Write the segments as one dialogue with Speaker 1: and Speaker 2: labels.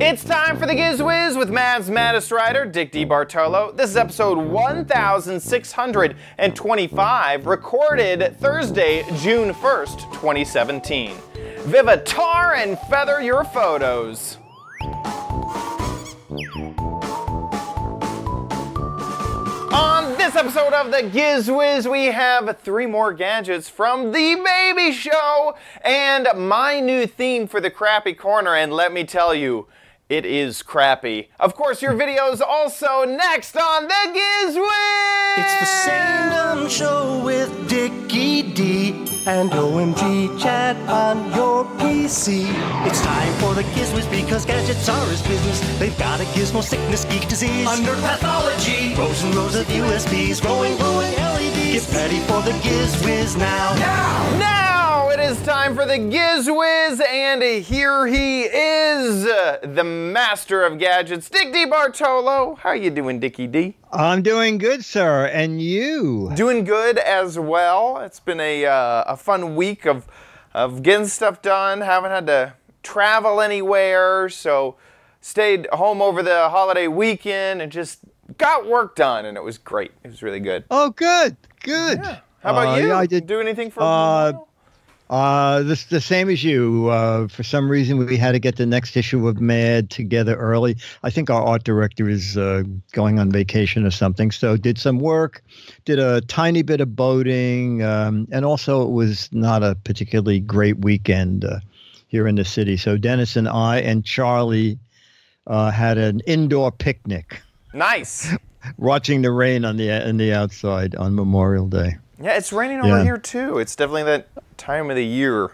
Speaker 1: It's time for the Giz Wiz with Mads Maddest Writer, Dick DeBartolo. This is episode 1625, recorded Thursday, June 1st, 2017. Vivitar and feather your photos. On this episode of the Giz Wiz, we have three more gadgets from the Baby Show and my new theme for the Crappy Corner. And let me tell you, it is crappy. Of course, your video is also next on the Giz Wiz.
Speaker 2: It's the same dumb show with Dickie D and OMG Chad on your PC. It's time for the Gizwiz because gadgets are his business. They've got a gizmo sickness, geek disease, under pathology, rows and rows of USBs, glowing, glowing LEDs. Get ready for the Gizwiz now.
Speaker 1: Now, now it is time for the Giz Wiz, and here he is, the master of gadgets, Dick DeBartolo. How you doing, Dickie D?
Speaker 3: I'm doing good, sir. And you?
Speaker 1: Doing good as well. It's been a uh, a fun week of of getting stuff done. Haven't had to travel anywhere, so stayed home over the holiday weekend and just got work done, and it was great. It was really good.
Speaker 3: Oh, good, good.
Speaker 1: How about
Speaker 3: Uh,
Speaker 1: you?
Speaker 3: Yeah, I did.
Speaker 1: do anything for?
Speaker 3: Uh, Uh, this the same as you. Uh, for some reason, we had to get the next issue of Mad together early. I think our art director is uh, going on vacation or something, so did some work, did a tiny bit of boating, um, and also it was not a particularly great weekend uh, here in the city. So Dennis and I and Charlie uh, had an indoor picnic,
Speaker 1: nice.
Speaker 3: watching the rain on the in the outside on Memorial Day.
Speaker 1: Yeah, it's raining over here too. It's definitely that time of the year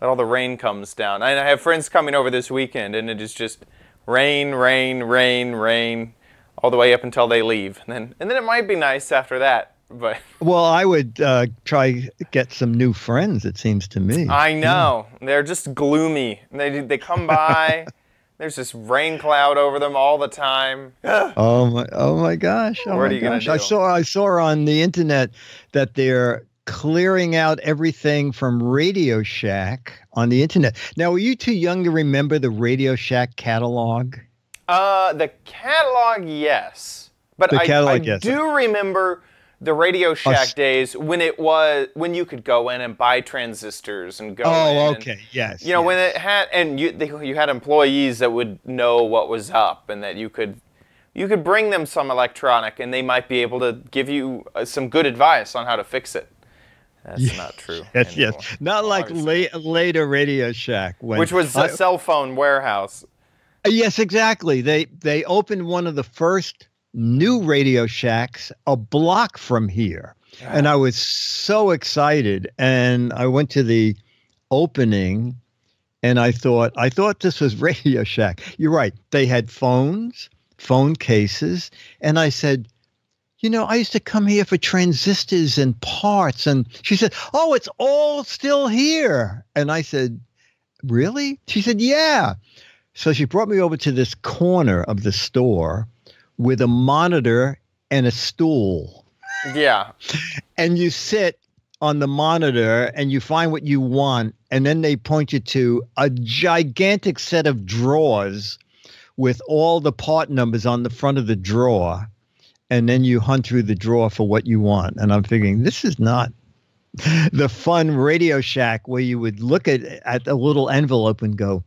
Speaker 1: that all the rain comes down. And I have friends coming over this weekend, and it is just rain, rain, rain, rain, all the way up until they leave. And then, and then it might be nice after that. But
Speaker 3: Well, I would uh, try get some new friends. It seems to me.
Speaker 1: I know they're just gloomy. They they come by. There's this rain cloud over them all the time.
Speaker 3: oh my! Oh my gosh! Oh
Speaker 1: What are
Speaker 3: my
Speaker 1: you gonna
Speaker 3: gosh! I saw I saw on the internet that they're clearing out everything from Radio Shack on the internet. Now, were you too young to remember the Radio Shack catalog?
Speaker 1: Uh, the catalog, yes, but
Speaker 3: The
Speaker 1: I,
Speaker 3: catalog,
Speaker 1: I
Speaker 3: yes.
Speaker 1: do remember the Radio Shack
Speaker 3: s-
Speaker 1: days when it was when you could go in and buy transistors and go. in
Speaker 3: Oh,
Speaker 1: and-
Speaker 3: okay. Yes.
Speaker 1: you know
Speaker 3: yes.
Speaker 1: when it had and you they, you had employees that would know what was up and that you could you could bring them some electronic and they might be able to give you uh, some good advice on how to fix it. That's not true.
Speaker 3: Yes, yes. Not like late, later Radio Shack when
Speaker 1: Which was
Speaker 3: I-
Speaker 1: a cell phone warehouse.
Speaker 3: Yes, exactly. They they opened one of the first new Radio Shacks a block from here. And I was so excited and I went to the opening and I thought I thought this was Radio Shack. You're right. They had phones, phone cases, and I said, you know, I used to come here for transistors and parts and she said, "Oh, it's all still here." And I said, "Really?" She said, "Yeah." So she brought me over to this corner of the store with a monitor and a stool.
Speaker 1: Yeah.
Speaker 3: And you sit on the monitor and you find what you want. And then they point you to a gigantic set of drawers with all the part numbers on the front of the drawer. And then you hunt through the drawer for what you want. And I'm thinking, this is not the fun Radio Shack where you would look at, at a little envelope and go,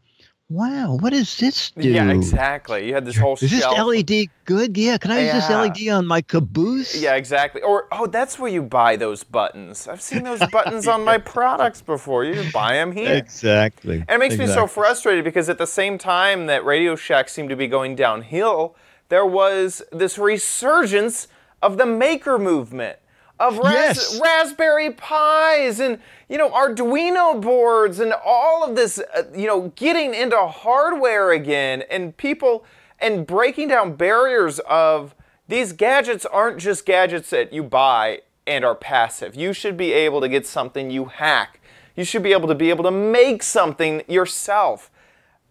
Speaker 3: wow, what does this do?
Speaker 1: Yeah, exactly. You had this whole
Speaker 3: Is this. LED good? Yeah. Can I use this LED on my caboose?
Speaker 1: Yeah, exactly. Or oh, that's where you buy those buttons. I've seen those buttons on my products before. You can buy them here.
Speaker 3: Exactly.
Speaker 1: And it makes me so frustrated because at the same time that Radio Shack seemed to be going downhill, there was this resurgence of the maker movement. Of ras-
Speaker 3: Yes.
Speaker 1: Raspberry Pis and you know Arduino boards and all of this, uh, you know, getting into hardware again and people and breaking down barriers of these gadgets aren't just gadgets that you buy and are passive. You should be able to get something you hack. You should be able to be able to make something yourself.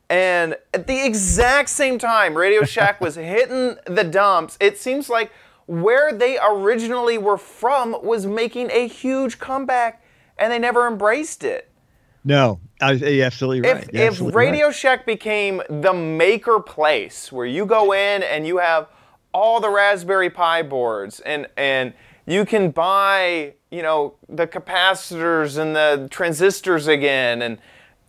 Speaker 1: And at the exact same time Radio Shack was hitting the dumps, it seems like where they originally were from was making a huge comeback and they never embraced it.
Speaker 3: No, I, you're absolutely right.
Speaker 1: If,
Speaker 3: You're
Speaker 1: if
Speaker 3: absolutely right.
Speaker 1: Radio Shack became the maker place where you go in and you have all the Raspberry Pi boards and and you can buy you know the capacitors and the transistors again and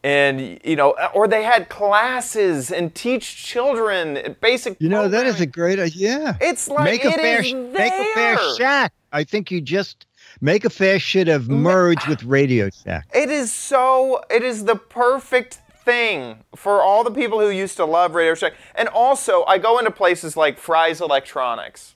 Speaker 1: and you know uh, or they had classes and teach children basic
Speaker 3: You know, that is a great idea.
Speaker 1: It's like Maker
Speaker 3: Faire, make a fair shack. I think you just Maker Faire should have merged with ah. Radio Shack.
Speaker 1: It is so. It is the perfect thing for all the people who used to love Radio Shack. And also, I go into places like Fry's Electronics,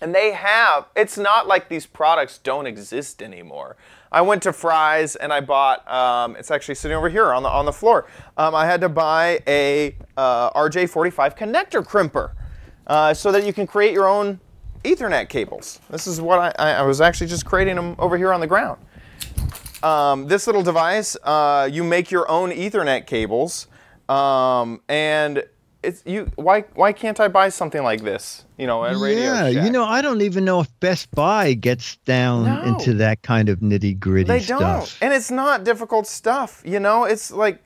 Speaker 1: and they have. It's not like these products don't exist anymore. I went to Fry's and I bought. Um, it's actually sitting over here on the on the floor. Um, I had to buy a uh, RJ45 connector crimper, uh, so that you can create your own Ethernet cables. This is what I, I, was actually just creating them over here on the ground um, this little device, uh, you make your own Ethernet cables, um, and it's you. Why why can't I buy something like this? You know, at Radio
Speaker 3: yeah, you know, I don't even know if Best Buy gets down
Speaker 1: No.
Speaker 3: into that kind of nitty gritty
Speaker 1: they
Speaker 3: stuff.
Speaker 1: don't, and it's not difficult stuff. You know, it's like,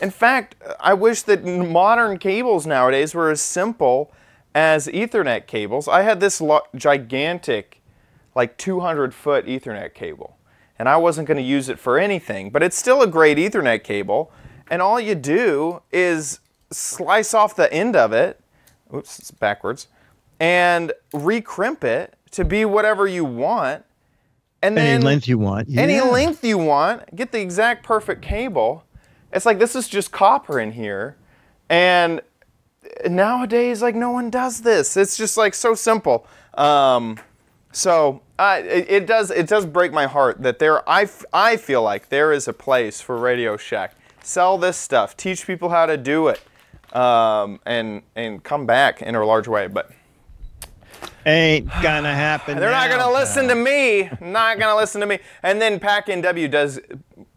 Speaker 1: in fact, I wish that modern cables nowadays were as simple as Ethernet cables. I had this lo- gigantic, like 200 foot Ethernet cable, and I wasn't going to use it for anything, but it's still a great Ethernet cable. And all you do is slice off the end of it. Oops, it's backwards. And recrimp it to be whatever you want. And then
Speaker 3: Any length you want.
Speaker 1: any length you want, get the exact perfect cable. It's like this is just copper in here, and nowadays like no one does this. It's just like so simple. Um, so uh, it, it does it does break my heart that there I, f- I feel like there is a place for Radio Shack. Sell this stuff, teach people how to do it, um, and and come back in a large way. But
Speaker 3: Ain't gonna happen.
Speaker 1: they're not going to listen to me. Not to listen to me. And then Pack NW does,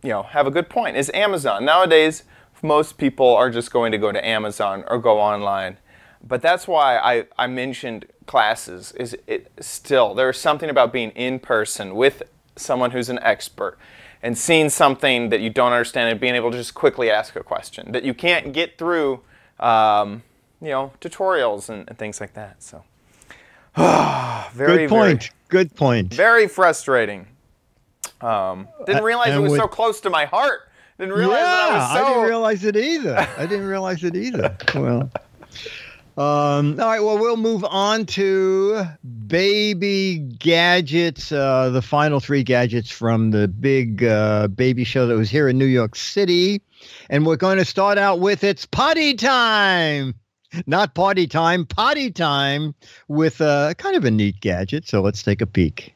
Speaker 1: you know, have a good point. Is Amazon nowadays? Most people are just going to go to Amazon or go online. But that's why I, I mentioned classes. Is it still there's something about being in person with someone who's an expert and seeing something that you don't understand and being able to just quickly ask a question that you can't get through, um, you know, tutorials and, and things like that. So. very
Speaker 3: Good point.
Speaker 1: Very,
Speaker 3: Good point.
Speaker 1: very frustrating. Um, didn't
Speaker 3: Uh,
Speaker 1: realize it
Speaker 3: and
Speaker 1: was so close to my heart. Didn't realize
Speaker 3: yeah,
Speaker 1: I was so.
Speaker 3: didn't realize it either. I didn't realize it either. Well, um, all right. Well, we'll move on to baby gadgets. Uh, the final three gadgets from the big uh, baby show that was here in New York City, and we're going to start out with it's potty time. Not party time, potty time with uh, kind of a neat gadget. So let's take a peek.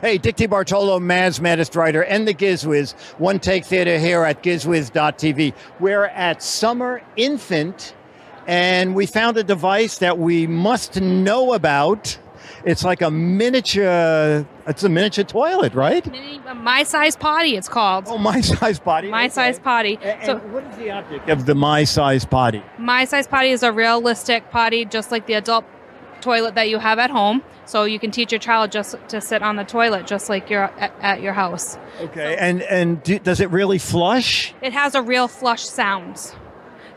Speaker 4: Hey, Dick T. Bartolo, Mad's Maddest Writer, and the Gizwiz. One Take Theater here at gizwiz.tv. We're at Summer Infant, and we found a device that we must know about. It's like a miniature, it's a miniature toilet, right?
Speaker 5: Mini, my size potty, it's called.
Speaker 4: Oh, my size potty.
Speaker 5: my
Speaker 4: okay.
Speaker 5: size potty.
Speaker 4: And,
Speaker 5: so
Speaker 4: and what is the object of the my size potty?
Speaker 5: my size potty is a realistic potty, just like the adult toilet that you have at home. So you can teach your child just to sit on the toilet, just like you're at, at your house.
Speaker 4: Okay, and and do, does it really flush?
Speaker 5: It has a real flush sounds.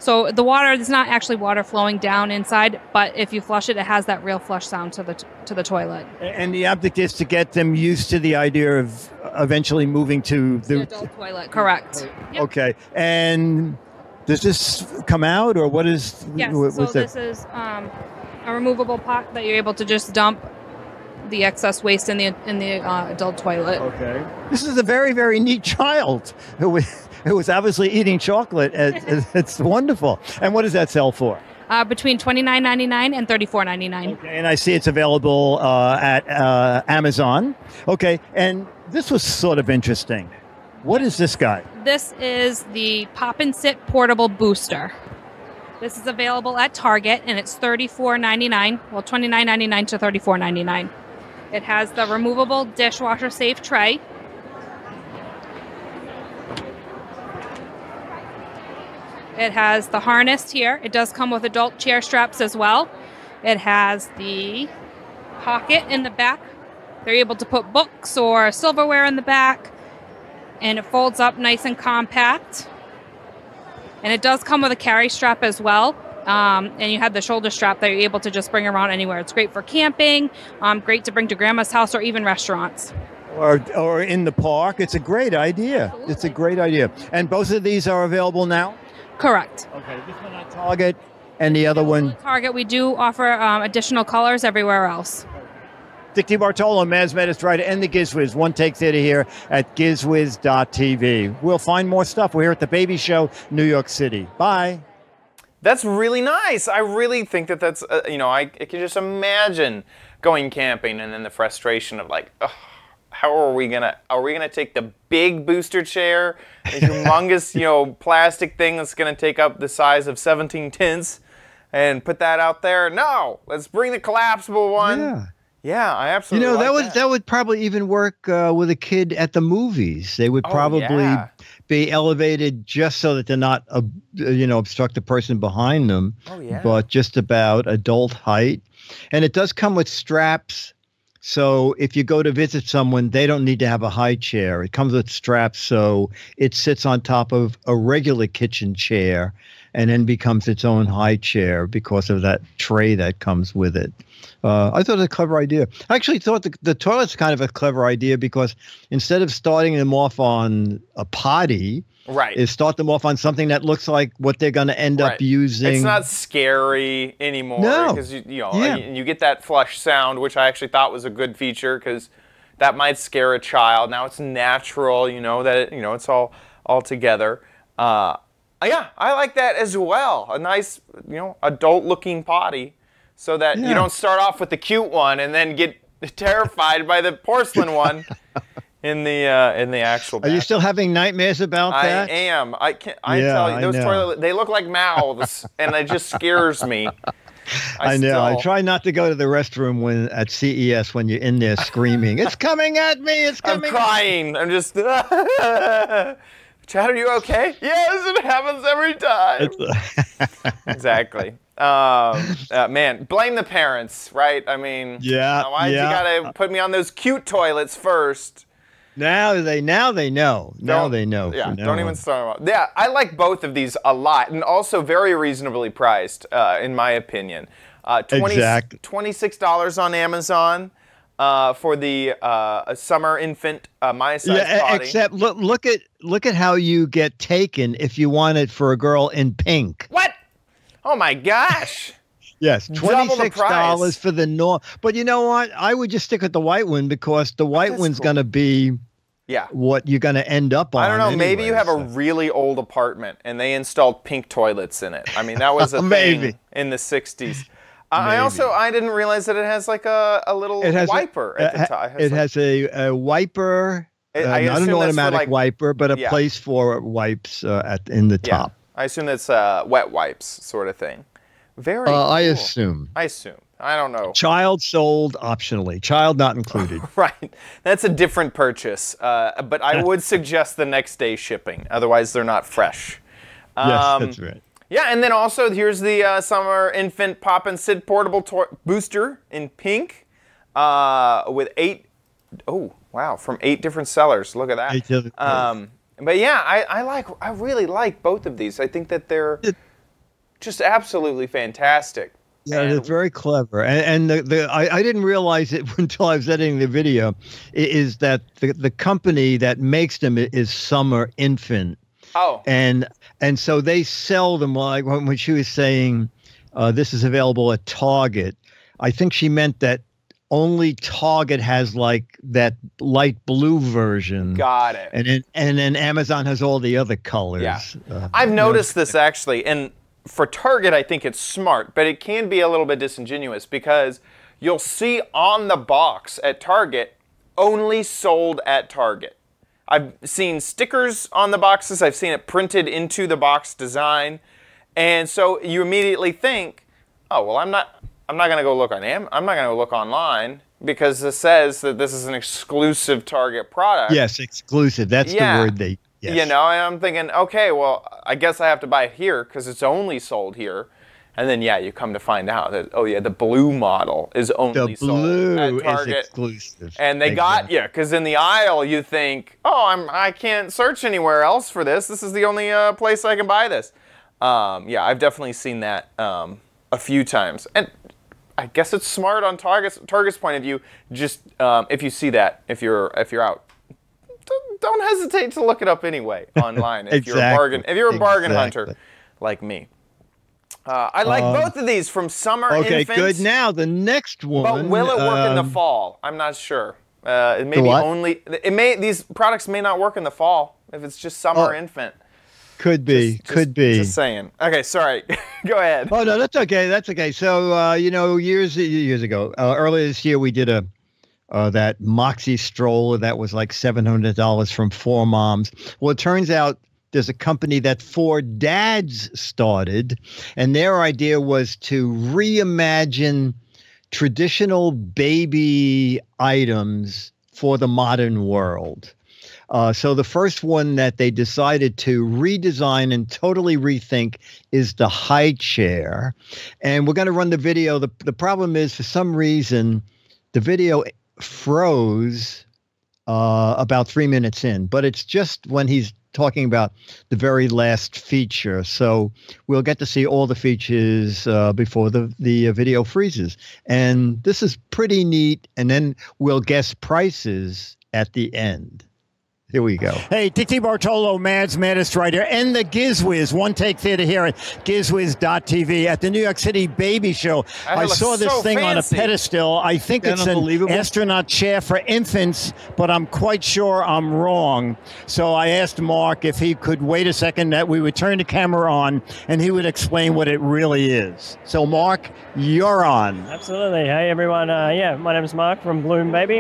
Speaker 5: So the water is not actually water flowing down inside, but if you flush it, it has that real flush sound to the t- to the toilet.
Speaker 4: And the object is to get them used to the idea of eventually moving to
Speaker 5: The
Speaker 4: the.
Speaker 5: adult toilet, correct? Yep.
Speaker 4: Okay, and does this come out, or what is?
Speaker 5: Yes. So this is um, a removable pot that you're able to just dump the excess waste in the in the uh, adult toilet.
Speaker 4: Okay. This is a very, very neat child who was, who was obviously eating chocolate. It- It's wonderful. And what does that sell for?
Speaker 5: Uh, between twenty nine ninety nine and thirty four ninety nine.
Speaker 4: Okay, and I see it's available uh, at uh, Amazon. Okay, and this was sort of interesting. What is this guy?
Speaker 5: This is the Pop and Sit portable booster. This is available at Target and it's thirty four ninety nine. Well, twenty nine ninety nine to thirty four ninety nine. It has the removable dishwasher safe tray. It has the harness here. It does come with adult chair straps as well. It has the pocket in the back They're able to put books or silverware in the back, and it folds up nice and compact. And it does come with a carry strap as well. Um, and you have the shoulder strap that you're able to just bring around anywhere. It's great for camping, um, great to bring to grandma's house or even restaurants.
Speaker 4: Or, or in the park. It's a great idea. It's a great idea. And both of these are available now?
Speaker 5: Correct.
Speaker 4: Okay, this one at Target and the other one.
Speaker 5: Target, we do offer um, additional colors everywhere else.
Speaker 4: Dick DeBartolo, Mad's Maddest Writer, and the Gizwiz. One Take Theater here at gizwiz.tv. We'll find more stuff. We're here at the Baby Show, New York City. Bye.
Speaker 1: That's really nice. I really think that that's, uh, you know, I, I can just imagine going camping and then the frustration of like, ugh, how are we gonna, are we gonna take the big booster chair, the humongous, you know, plastic thing that's gonna take up the size of 17 tents and put that out there? No, let's bring the collapsible one.
Speaker 3: Yeah.
Speaker 1: Yeah, I absolutely.
Speaker 3: You know,
Speaker 1: like
Speaker 3: that would that. would probably even work uh, with a kid at the movies. They would
Speaker 1: Oh,
Speaker 3: probably
Speaker 1: yeah.
Speaker 3: Be elevated just so that they're not, uh, you know, obstruct the person behind them,
Speaker 1: Oh yeah.
Speaker 3: but just about adult height. And it does come with straps. So if you go to visit someone, they don't need to have a high chair. It comes with straps, so it sits on top of a regular kitchen chair, and then becomes its own high chair because of that tray that comes with it. Uh, I thought it was a clever idea. I actually thought the, the toilet's kind of a clever idea because instead of starting them off on a potty,
Speaker 1: right.
Speaker 3: is start them off on something that looks like what they're going to end
Speaker 1: Right.
Speaker 3: up using.
Speaker 1: It's not scary anymore
Speaker 3: No.
Speaker 1: because you, you know
Speaker 3: Yeah.
Speaker 1: you get that flush sound, which I actually thought was a good feature because that might scare a child. Now it's natural, you know that it, you know it's all all together. Uh, yeah, I like that as well. A nice, you know, adult-looking potty, so that you don't start off with the cute one and then get terrified by the porcelain one in the uh, in the actual. Bathroom.
Speaker 3: Are you still having nightmares about
Speaker 1: I
Speaker 3: that?
Speaker 1: I am. I can't. I
Speaker 3: Yeah,
Speaker 1: tell you, those toilet they look like mouths, and it just scares me.
Speaker 3: I, know. I try not to go to the restroom when at CES when you're in there screaming, "It's coming at me! It's coming!"
Speaker 1: I'm
Speaker 3: coming!"
Speaker 1: crying. I'm just. Chad, are you okay? Yes, it happens every time. exactly. Um, uh, man, blame the parents, right? I mean,
Speaker 3: Yeah,
Speaker 1: Why
Speaker 3: yeah.
Speaker 1: you gotta put me on those cute toilets first?
Speaker 3: now they now they know. Now
Speaker 1: Don't-
Speaker 3: they know.
Speaker 1: Yeah, don't even start them. Yeah, I like both of these a lot, and also very reasonably priced, uh, in my opinion. Uh, 20,
Speaker 3: Exact.
Speaker 1: Twenty-six dollars on Amazon uh, for the uh, summer infant uh, my size
Speaker 3: Yeah,
Speaker 1: potty.
Speaker 3: except look look at look at how you get taken if you want it for a girl in pink.
Speaker 1: what? Oh my gosh!
Speaker 3: Yes,
Speaker 1: Double
Speaker 3: twenty
Speaker 1: the
Speaker 3: six dollars for the norm. But you know what? I would just stick with the white one because the white
Speaker 1: That's
Speaker 3: one's
Speaker 1: cool.
Speaker 3: going to be
Speaker 1: Yeah.
Speaker 3: what you're going to end up on.
Speaker 1: I don't know. maybe you have
Speaker 3: so.
Speaker 1: a really old apartment and they installed pink toilets in it. I mean, that was a
Speaker 3: Maybe.
Speaker 1: thing in the '60s. I also I didn't realize that it has like a, a little
Speaker 3: It has a-
Speaker 1: wiper at
Speaker 3: uh,
Speaker 1: the top.
Speaker 3: It
Speaker 1: like-
Speaker 3: has a, a wiper,
Speaker 1: It-
Speaker 3: uh,
Speaker 1: I
Speaker 3: not an automatic
Speaker 1: like-
Speaker 3: wiper, but a
Speaker 1: Yeah.
Speaker 3: place for wipes uh, at in the
Speaker 1: Yeah.
Speaker 3: top.
Speaker 1: I assume that's uh, wet wipes sort of thing. Very.
Speaker 3: Uh, I assume.
Speaker 1: I assume. I don't know.
Speaker 3: Child sold optionally. Child not included.
Speaker 1: Right. That's a different purchase. Uh, but I would suggest the next day shipping. Otherwise, they're not fresh.
Speaker 3: yes,
Speaker 1: Um,
Speaker 3: that's right.
Speaker 1: Yeah, and then also here's the uh, summer infant pop and sit portable to- booster in pink, uh, with eight oh wow, from eight different sellers. Look at that. Um, but yeah, I, I like I really like both of these. I think that they're just absolutely fantastic.
Speaker 3: Yeah,
Speaker 1: And-
Speaker 3: it's very clever. And, and the, the I, I didn't realize it until I was editing the video, is that the, the company that makes them is Summer Infant.
Speaker 1: Oh,
Speaker 3: and and so they sell them like when, when she was saying uh, this is available at Target. I think she meant that only Target has like that light blue version,
Speaker 1: got it.
Speaker 3: and then and then Amazon has all the other colors.
Speaker 1: Yeah.
Speaker 3: Uh,
Speaker 1: I've noticed this actually, and for Target, I think it's smart, but it can be a little bit disingenuous because you'll see on the box at Target only sold at Target. I've seen stickers on the boxes, I've seen it printed into the box design, and so you immediately think, oh well, I'm not, I'm not gonna go look on Am, I'm not gonna go look online because it says that this is an exclusive Target product.
Speaker 3: yes, exclusive. That's
Speaker 1: Yeah.
Speaker 3: the word they. Yes.
Speaker 1: You know, and I'm thinking, okay, well, I guess I have to buy it here because it's only sold here. And then yeah, you come to find out that oh yeah, the blue model is only
Speaker 3: The blue
Speaker 1: sold at
Speaker 3: is
Speaker 1: Target.
Speaker 3: exclusive.
Speaker 1: And they got you because in the aisle you think, oh, I'm I can't search anywhere else for this. This is the only uh, place I can buy this. Um, yeah, I've definitely seen that um, a few times, and I guess it's smart on Target's Target's point of view. Just um, if you see that, if you're if you're out, don't, don't hesitate to look it up anyway online. If you're a bargain if you're a bargain hunter like me. Uh, I like
Speaker 3: Um,
Speaker 1: both of these from summer
Speaker 3: Okay,
Speaker 1: infants.
Speaker 3: good. Now the next one.
Speaker 1: But will it work in the
Speaker 3: um,
Speaker 1: fall? I'm not sure. Uh, it may be
Speaker 3: what?
Speaker 1: only. It may these products may not work in the fall if it's just summer
Speaker 3: Oh,
Speaker 1: infant.
Speaker 3: Could be.
Speaker 1: Just-
Speaker 3: could be.
Speaker 1: Just saying. Okay, sorry. Go ahead.
Speaker 3: Oh no, that's okay. That's okay. So uh, you know, years years ago, uh, earlier this year, we did a uh, that Moxie stroller that was like seven hundred dollars from Four Moms. Well, it turns out there's a company that Four Dads started, and their idea was to reimagine traditional baby items for the modern world. Uh, so the first one that they decided to redesign and totally rethink is the high chair, and we're going to run the video. the The problem is, for some reason, the video froze uh, about three minutes in, but it's just when he's talking about the very last feature. So we'll get to see all the features uh, before the the video freezes, and this is pretty neat. And then we'll guess prices at the end. Here we go.
Speaker 4: Hey, Dick Bartolo, Mads Maddest writer, and the Gizwiz, One Take Theater here at Gizwiz.tv at the New York City Baby Show.
Speaker 1: That
Speaker 4: I saw this
Speaker 1: so
Speaker 4: thing on a pedestal. I think it's an astronaut chair for infants, but I'm quite sure I'm wrong. So I asked Mark if he could wait a second that we would turn the camera on and he would explain what it really is. So, Mark, you're on.
Speaker 6: Absolutely. Hey, everyone. Uh, yeah, my name is Mark from Bloom Baby.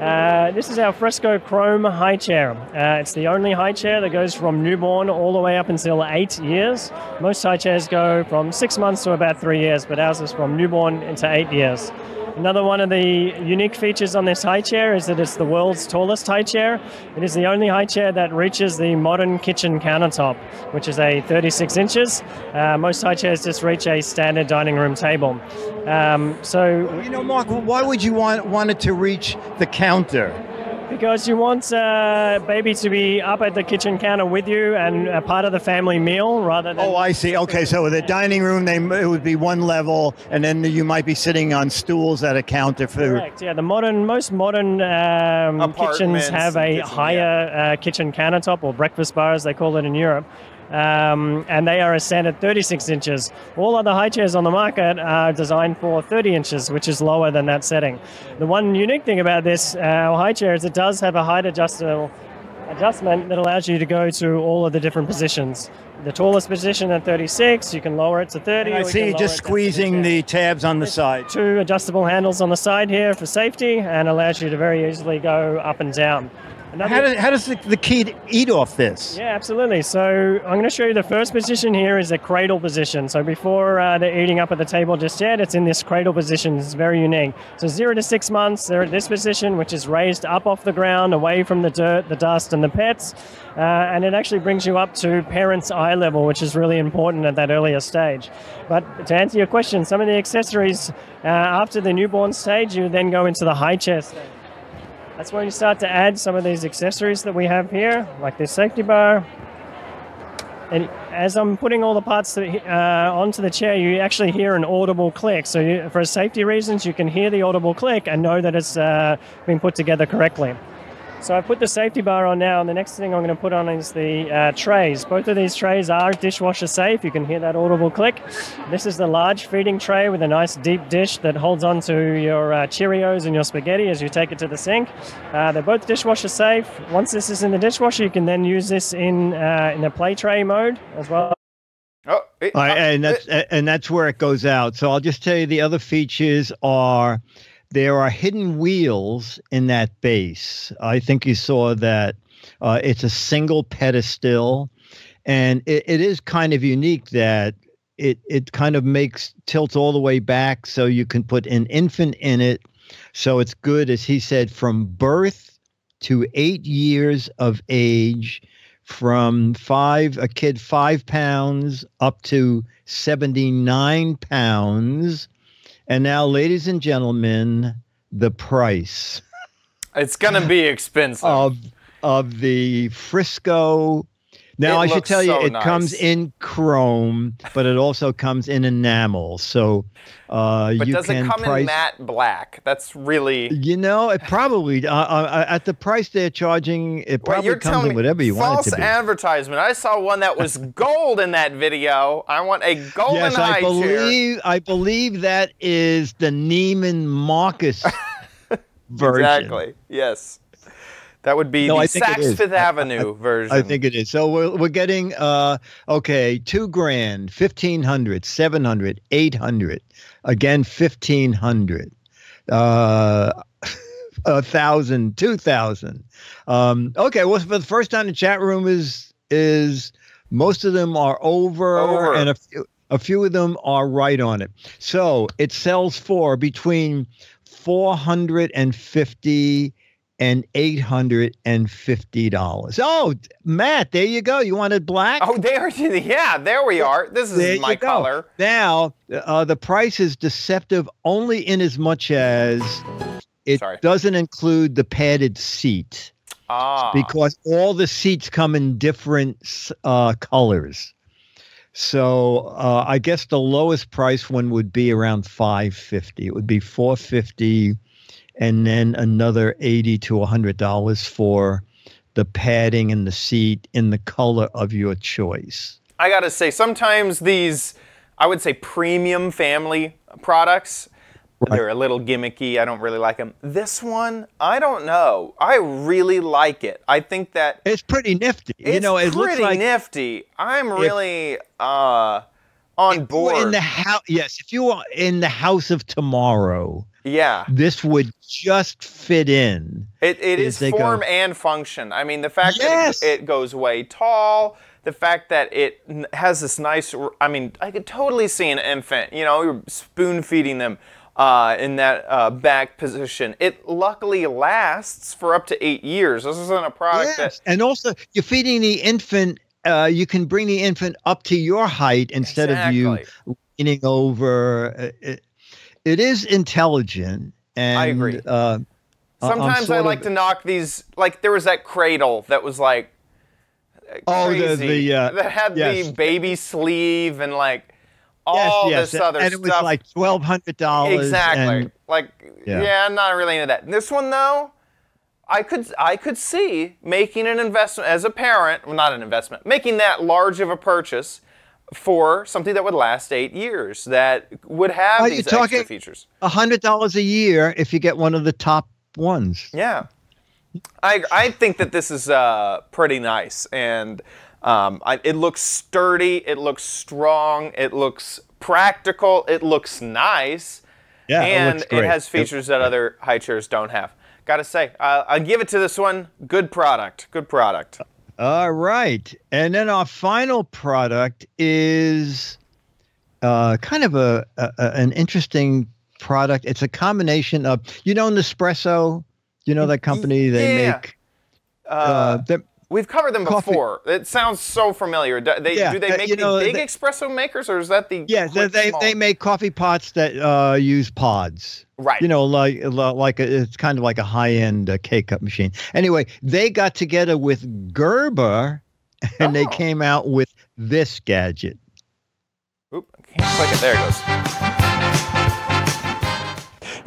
Speaker 6: Uh, this is our Fresco Chrome high chair. Uh, it's the only high chair that goes from newborn all the way up until eight years. Most high chairs go from six months to about three years, but ours is from newborn into eight years. Another one of the unique features on this high chair is that it's the world's tallest high chair. It is the only high chair that reaches the modern kitchen countertop, which is a 36 inches. Uh, most high chairs just reach a standard dining room table. Um, so,
Speaker 4: You know, Mark, why would you want, want it to reach the counter?
Speaker 6: Because you want uh, baby to be up at the kitchen counter with you and a part of the family meal rather than.
Speaker 4: Oh, I see. Okay, so the dining room, they it would be one level, and then you might be sitting on stools at a counter for.
Speaker 6: Correct. Yeah, the modern, most modern um, kitchens have a
Speaker 1: kitchen,
Speaker 6: higher uh, kitchen countertop or breakfast bar, as they call it in Europe. Um, and they are a standard 36 inches. All other high chairs on the market are designed for 30 inches, which is lower than that setting. The one unique thing about this uh, high chair is it does have a height adjustable adjustment that allows you to go to all of the different positions. The tallest position at 36, you can lower it to 30.
Speaker 4: I see you just squeezing the tabs on the side.
Speaker 6: Two adjustable handles on the side here for safety and allows you to very easily go up and down. Another-
Speaker 4: How, do, how does the, the kid eat off this?
Speaker 6: yeah, absolutely. So I'm going to show you the first position here is a cradle position. So before uh, they're eating up at the table just yet, it's in this cradle position. It's very unique. So zero to six months, they're at this position, which is raised up off the ground, away from the dirt, the dust, and the pets. Uh, and it actually brings you up to parents' eye level, which is really important at that earlier stage. But to answer your question, some of the accessories uh, after the newborn stage, you then go into the high chair stage. That's when you start to add some of these accessories that we have here, like this safety bar. And as I'm putting all the parts to, uh, onto the chair, you actually hear an audible click. So, you, for safety reasons, you can hear the audible click and know that it's uh, been put together correctly. So I put the safety bar on now, and the next thing I'm going to put on is the uh, trays. Both of these trays are dishwasher safe. You can hear that audible click. This is the large feeding tray with a nice deep dish that holds onto your uh, Cheerios and your spaghetti as you take it to the sink. Uh, they're both dishwasher safe. Once this is in the dishwasher, you can then use this in uh, in the play tray mode as well.
Speaker 1: Oh, it-
Speaker 3: All right, and that's and that's where it goes out. So I'll just tell you the other features are there are hidden wheels in that base. I think you saw that uh, it's a single pedestal, and it, it is kind of unique that it it kind of makes tilts all the way back, so you can put an infant in it. So it's good, as he said, from birth to eight years of age from five a kid five pounds up to 79 pounds and now ladies and gentlemen the price
Speaker 1: It's gonna be expensive.
Speaker 3: of of the Fresco now
Speaker 1: It
Speaker 3: i should tell you
Speaker 1: so
Speaker 3: it comes in chrome but it also comes in enamel so uh
Speaker 1: but
Speaker 3: you
Speaker 1: does
Speaker 3: can
Speaker 1: it come
Speaker 3: price
Speaker 1: in matte black? That's really.
Speaker 3: you know, it probably uh, uh, at the price they're charging, it probably
Speaker 1: you're
Speaker 3: comes in whatever you want
Speaker 1: false
Speaker 3: it to be.
Speaker 1: False advertisement. I saw one that was gold in that video. I want a golden
Speaker 3: yes, I
Speaker 1: chair.
Speaker 3: believe I believe that is the Neiman Marcus version.
Speaker 1: Exactly. Yes. That would be
Speaker 3: No,
Speaker 1: the
Speaker 3: I think it
Speaker 1: Saks. Fifth
Speaker 3: I- I-
Speaker 1: Avenue version.
Speaker 3: I think it is. So we're, we're getting uh okay, 2 grand, 1500, 700, 800. Again 1500. Uh a thousand, two thousand. Um, okay, well, for the first time, the chat room is is most of them are over,
Speaker 1: Over.
Speaker 3: and a few, a few of them are right on it. So it sells for between four hundred and fifty and eight hundred and fifty dollars. Oh, Matt, there you go. You wanted black?
Speaker 1: Oh, there. Yeah, there we are. This is
Speaker 3: you
Speaker 1: my color.
Speaker 3: Now, uh, the price is deceptive only in as much as it
Speaker 1: Sorry.
Speaker 3: doesn't include the padded seat
Speaker 1: Ah.
Speaker 3: because all the seats come in different uh, colors. So uh, I guess the lowest price one would be around 550. It would be 450 and then another 80 to 100 dollars for the padding and the seat in the color of your choice.
Speaker 1: I gotta say, sometimes these, I would say, premium family products, they're a little gimmicky. I don't really like them. This one, I don't know. I really like it. I think that
Speaker 3: It's pretty nifty.
Speaker 1: it's
Speaker 3: you know, it
Speaker 1: pretty
Speaker 3: looks like
Speaker 1: nifty. I'm really uh, on
Speaker 3: if you were
Speaker 1: board.
Speaker 3: in the house. Yes, if you are in the house of tomorrow,
Speaker 1: yeah.
Speaker 3: this would just fit in.
Speaker 1: It, it is
Speaker 3: they go.
Speaker 1: form and function. I mean, the fact
Speaker 3: Yes.
Speaker 1: that it, it goes way tall, the fact that it has this nice, I mean, I could totally see an infant, you know, you're spoon feeding them uh, in that uh, back position. It luckily lasts for up to eight years. This isn't a product
Speaker 3: Yes,
Speaker 1: that.
Speaker 3: and also you're feeding the infant. Uh, you can bring the infant up to your height instead of you leaning over. Uh, It, it is intelligent, and
Speaker 1: I agree.
Speaker 3: Uh,
Speaker 1: Sometimes I like
Speaker 3: of-
Speaker 1: to knock these, like, there was that cradle that was like. uh,
Speaker 3: Oh, the- the, uh,
Speaker 1: that had
Speaker 3: yes.
Speaker 1: the baby sleeve and like all
Speaker 3: yes,
Speaker 1: this other stuff.
Speaker 3: and it was like twelve hundred dollars.
Speaker 1: Exactly. like
Speaker 3: Yeah.
Speaker 1: yeah. I'm not really into that. This one though, I could I could see making an investment as a parent, well not an investment, making that large of a purchase for something that would last eight years that would have
Speaker 3: Are
Speaker 1: these extra features.
Speaker 3: A hundred dollars a year if you get one of the top ones.
Speaker 1: Yeah. I, I think that this is uh, pretty nice, and um, I, it looks sturdy, it looks strong, it looks practical, it looks nice,
Speaker 3: Yeah,
Speaker 1: and
Speaker 3: looks
Speaker 1: it, has features that other high chairs don't have. Gotta say, uh, I give it to this one. Good product. Good product.
Speaker 3: All right. And then our final product is uh, kind of a, a an interesting product. It's a combination of you know Nespresso, you know that company they
Speaker 1: Yeah.
Speaker 3: make uh, they-
Speaker 1: We've covered them
Speaker 3: Coffee.
Speaker 1: before. It sounds so familiar. Do they,
Speaker 3: Yeah,
Speaker 1: do they
Speaker 3: uh,
Speaker 1: make the
Speaker 3: know,
Speaker 1: big
Speaker 3: they-
Speaker 1: espresso makers, or is that the
Speaker 3: yeah, they
Speaker 1: quick
Speaker 3: they,
Speaker 1: small?
Speaker 3: they make coffee pots that uh, use pods.
Speaker 1: right?
Speaker 3: You know, like like a, it's kind of like a high end uh, K cup machine. Anyway, they got together with Gerber, and they
Speaker 1: Oh.
Speaker 3: came out with this gadget.
Speaker 1: Oop, I can't click it. There it goes.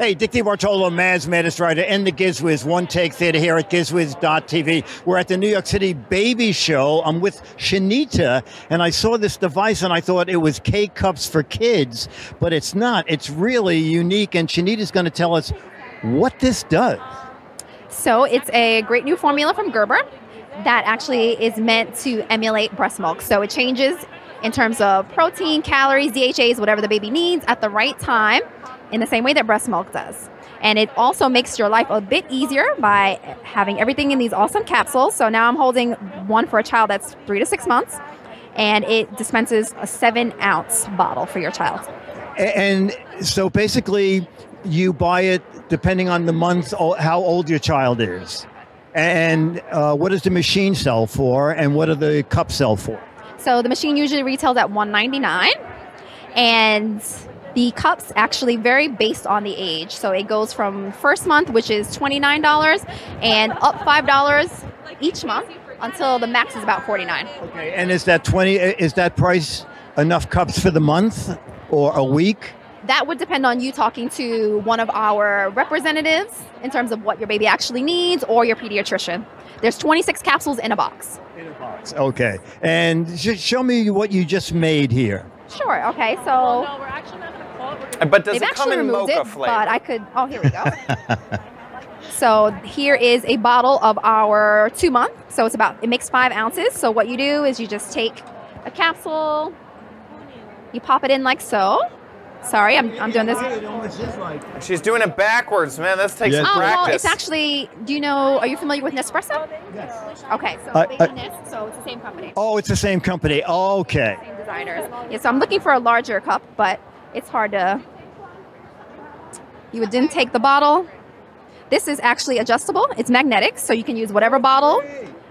Speaker 4: Hey, Dick DeBartolo, Mads Maddest Writer, and the Gizwiz, One Take Theater here at Gizwiz.tv. We're at the New York City Baby Show. I'm with Shanita, and I saw this device and I thought it was K cups for kids, but it's not. It's really unique, and Shanita's going to tell us what this does.
Speaker 7: So it's a great new formula from Gerber that actually is meant to emulate breast milk. So it changes in terms of protein, calories, DHAs, whatever the baby needs at the right time in the same way that breast milk does. And it also makes your life a bit easier by having everything in these awesome capsules. So now I'm holding one for a child that's three to six months, and it dispenses a seven ounce bottle for your child.
Speaker 4: And so basically, you buy it depending on the month, how old your child is. And uh, what does the machine sell for, and what do the cups sell for?
Speaker 7: So the machine usually retails at 199 and the cups actually vary based on the age. So it goes from first month, which is $29, and up $5 each month until the max is about 49.
Speaker 4: Okay, and is that twenty? Is that price enough cups for the month or a week?
Speaker 7: That would depend on you talking to one of our representatives in terms of what your baby actually needs or your pediatrician. There's 26 capsules in a box. In a box.
Speaker 4: Okay, and sh- show me what you just made here.
Speaker 7: Sure. Okay. So oh,
Speaker 5: we're actually Uh,
Speaker 1: but does
Speaker 7: they've
Speaker 1: it come
Speaker 7: actually
Speaker 1: in
Speaker 7: removed
Speaker 1: mocha
Speaker 7: it,
Speaker 1: flavor?
Speaker 7: but I could. Oh, here we go. so here is a bottle of our two month. So it's about it makes five ounces. So what you do is you just take a capsule, you pop it in like so. Sorry, I'm, I'm doing this.
Speaker 1: She's doing it backwards, man. This takes
Speaker 3: Yes.
Speaker 7: Oh well, it's actually. Do you know? Are you familiar with Nespresso? Yes. Okay, so
Speaker 4: I-
Speaker 7: Baby
Speaker 4: I-
Speaker 7: Nest, so it's the same company,
Speaker 4: Oh, it's the same company. Okay.
Speaker 7: same designers. Yeah, so I'm looking for a larger cup, but it's hard to. You would then take the bottle. This is actually adjustable. It's magnetic, so you can use whatever bottle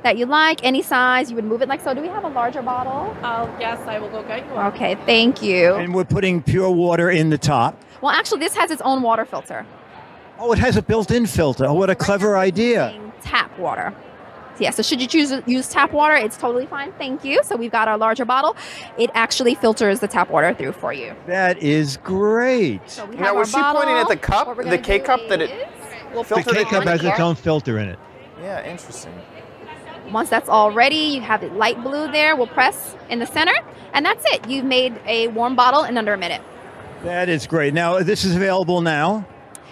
Speaker 7: that you like, any size. You would move it like so. Do we have a larger bottle?
Speaker 5: Oh, yes, I will go get you one.
Speaker 7: Okay, thank you.
Speaker 4: And we're putting pure water in the top.
Speaker 7: Well, actually, this has its own water filter.
Speaker 4: Oh, it has a built-in filter. Oh, what a clever idea.
Speaker 7: Tap water. So, yeah, so should you choose to use tap water, it's totally fine. Thank you. So we've got our larger bottle. It actually filters the tap water through for you.
Speaker 4: That is great.
Speaker 7: So we
Speaker 1: Now, was
Speaker 7: our
Speaker 1: she pointing at the cup, the K cup that it
Speaker 7: we'll
Speaker 3: The K cup has
Speaker 1: the
Speaker 3: its own filter in it.
Speaker 1: Yeah, interesting.
Speaker 7: Once that's all ready, you have it light blue there. We'll press in the center, and that's it. You've made a warm bottle in under a minute.
Speaker 4: That is great. Now, this is available now.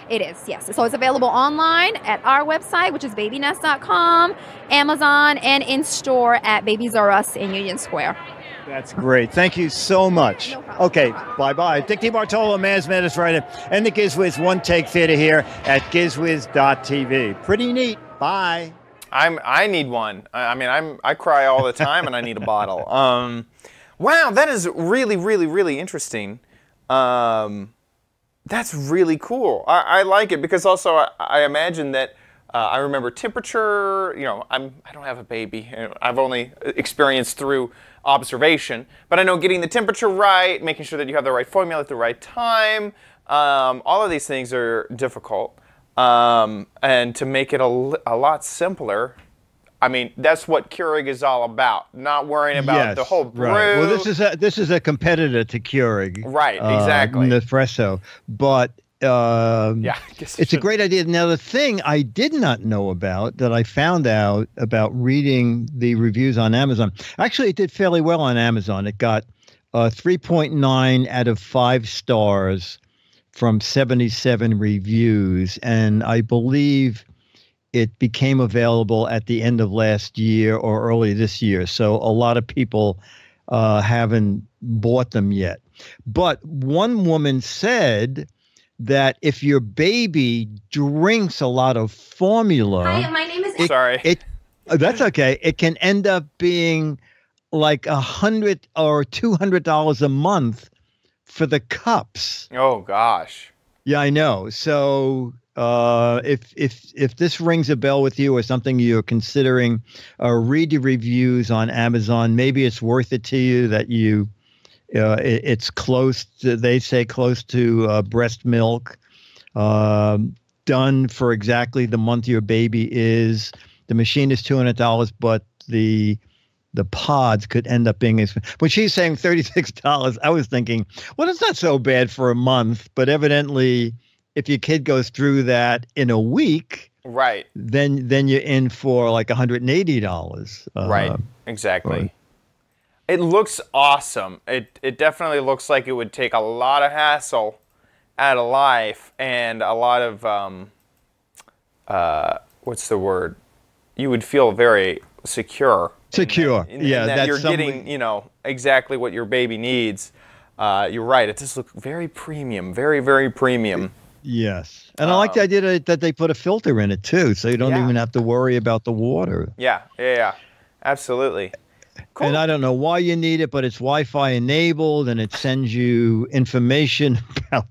Speaker 7: It is, yes. So it's available online at our website, which is babynes.com, Amazon, and in store at Babies R Us in Union Square.
Speaker 4: That's great. Thank you so much.
Speaker 7: No problem.
Speaker 4: Okay, bye bye. Dick DeBartolo, Mad's Menace Writer, and the GizWiz One Take Theater here at gizwiz.tv. Pretty neat. Bye.
Speaker 1: I'm I need one. I, I mean, I'm I cry all the time, and I need a bottle. Um, wow, that is really, really, really interesting. Um, that's really cool. I, I like it because also I, I imagine that uh, I remember temperature. You know, I'm I don't have a baby. I've only experienced through observation, but I know getting the temperature right, making sure that you have the right formula at the right time. Um, all of these things are difficult. Um, and to make it a, a lot simpler, I mean, that's what Keurig is all about. Not worrying about
Speaker 3: yes,
Speaker 1: the whole brew.
Speaker 3: right. Well, this is a this is a competitor to Keurig.
Speaker 1: Right,
Speaker 3: uh,
Speaker 1: exactly.
Speaker 3: Nespresso, but um,
Speaker 1: yeah,
Speaker 3: It's a great idea. Now, the thing I did not know about that I found out about reading the reviews on Amazon, actually, it did fairly well on Amazon. It got uh, 3.9 out of five stars from 77 reviews. And I believe it became available at the end of last year or early this year. So a lot of people uh, haven't bought them yet. But one woman said, that if your baby drinks a lot of formula, Hi,
Speaker 7: my name is
Speaker 3: It-
Speaker 1: Sorry.
Speaker 3: it uh, that's okay. It can end up being like a hundred or two hundred dollars a month for the cups.
Speaker 1: oh gosh.
Speaker 3: Yeah, I know. So uh, if if if this rings a bell with you or something you're considering, uh, read the reviews on Amazon. Maybe it's worth it to you that you. Uh, it, it's close to they say close to uh, breast milk, um, done for exactly the month your baby is. The machine is two hundred dollars, but the the pods could end up being. When she's saying thirty-six dollars, I was thinking, well, it's not so bad for a month, but evidently, if your kid goes through that in a week,
Speaker 1: Right.
Speaker 3: then then you're in for like one hundred and eighty dollars.
Speaker 1: Right. exactly.
Speaker 3: right.
Speaker 1: It looks awesome. It it definitely looks like it would take a lot of hassle out of life and a lot of um, uh, what's the word? You would feel very secure.
Speaker 3: Secure.
Speaker 1: that- in- in
Speaker 3: Yeah,
Speaker 1: that
Speaker 3: that's
Speaker 1: you're
Speaker 3: something-
Speaker 1: getting you know exactly what your baby needs. Uh, you're right. It just looks very premium, very very premium.
Speaker 3: Yes, and I like the idea that, they put a filter in it too, so you don't
Speaker 1: Um, Yeah.
Speaker 3: even have to worry about the water.
Speaker 1: Yeah, yeah, yeah. Absolutely.
Speaker 3: And I don't know why you need it, but it's Wi-Fi enabled, and it sends you information about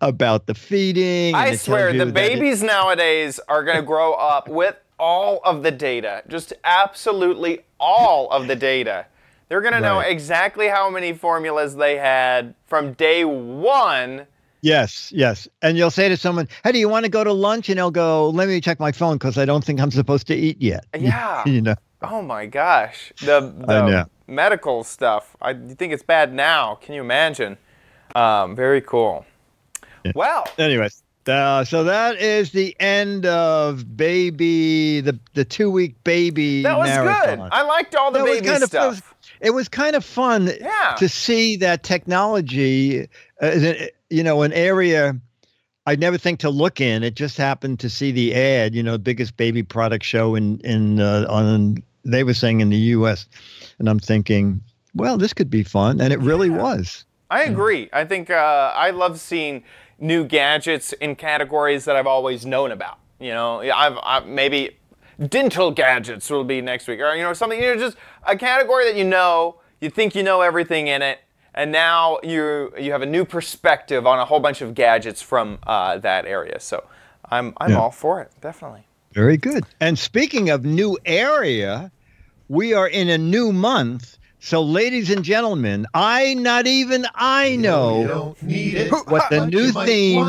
Speaker 3: about the feeding.
Speaker 1: I swear, the
Speaker 3: that it-
Speaker 1: babies nowadays are going to grow up with all of the data, just absolutely all of the data. They're going to know exactly how many formulas they had from day one.
Speaker 3: Yes, yes. And you'll say to someone, "Hey, do you want to go to lunch?" And they'll go, "Let me check my phone because I don't think I'm supposed to eat yet."
Speaker 1: Yeah.
Speaker 3: you know.
Speaker 1: Oh my gosh, the, the medical stuff. I think it's bad now. Can you imagine? Um, very cool. Well,
Speaker 3: Anyways, uh, so that is the end of baby, the the two week baby.
Speaker 1: that was
Speaker 3: marathon.
Speaker 1: good. I liked all the
Speaker 3: That
Speaker 1: baby
Speaker 3: kind of-
Speaker 1: stuff.
Speaker 3: It was, it was kind of fun
Speaker 1: Yeah.
Speaker 3: to see that technology, uh, you know, an area I'd never think to look in. It just happened to see the ad, you know, biggest baby product show in in uh, on they were saying in the U.S. And I'm thinking, well, this could be fun, and it really was.
Speaker 1: I agree. I think uh, I love seeing new gadgets in categories that I've always known about. You know, I've, I've maybe dental gadgets will be next week, or you know something. You know, just a category that you know, you think you know everything in it, and now you you have a new perspective on a whole bunch of gadgets from uh, that area. So I'm I'm
Speaker 3: Yeah.
Speaker 1: all for it, definitely.
Speaker 3: Very good. And speaking of new area, we are in a new month. So, ladies and gentlemen, I not even I know
Speaker 8: don't need it.
Speaker 3: what the new theme.